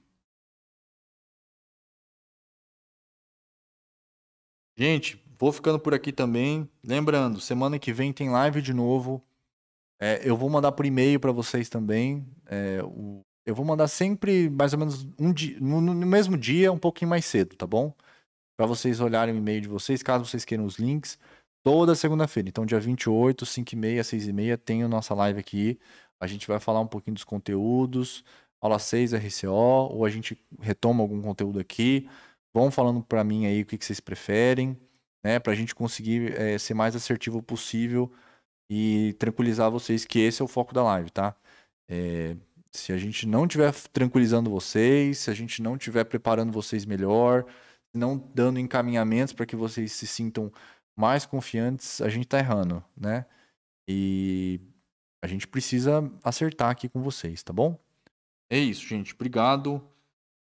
S1: Gente, vou ficando por aqui também. Lembrando, semana que vem tem live de novo. É, eu vou mandar por e-mail para vocês também. É, o, eu vou mandar sempre mais ou menos um dia, no, no, mesmo dia, um pouquinho mais cedo, tá bom? Para vocês olharem o e-mail de vocês, caso vocês queiram os links. Toda segunda-feira. Então, dia 28, 5 e meia, 6 e meia, tem a nossa live aqui. A gente vai falar um pouquinho dos conteúdos. Aula 6 RCO, ou a gente retoma algum conteúdo aqui. Vão falando para mim aí o que, que vocês preferem, né? Para a gente conseguir é, ser mais assertivo possível e tranquilizar vocês que esse é o foco da live, tá? É, se a gente não estiver tranquilizando vocês, se a gente não estiver preparando vocês melhor, não dando encaminhamentos para que vocês se sintam mais confiantes, a gente está errando, né? E a gente precisa acertar aqui com vocês, tá bom? É isso, gente. Obrigado.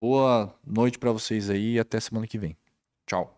S1: Boa noite para vocês aí e até semana que vem. Tchau.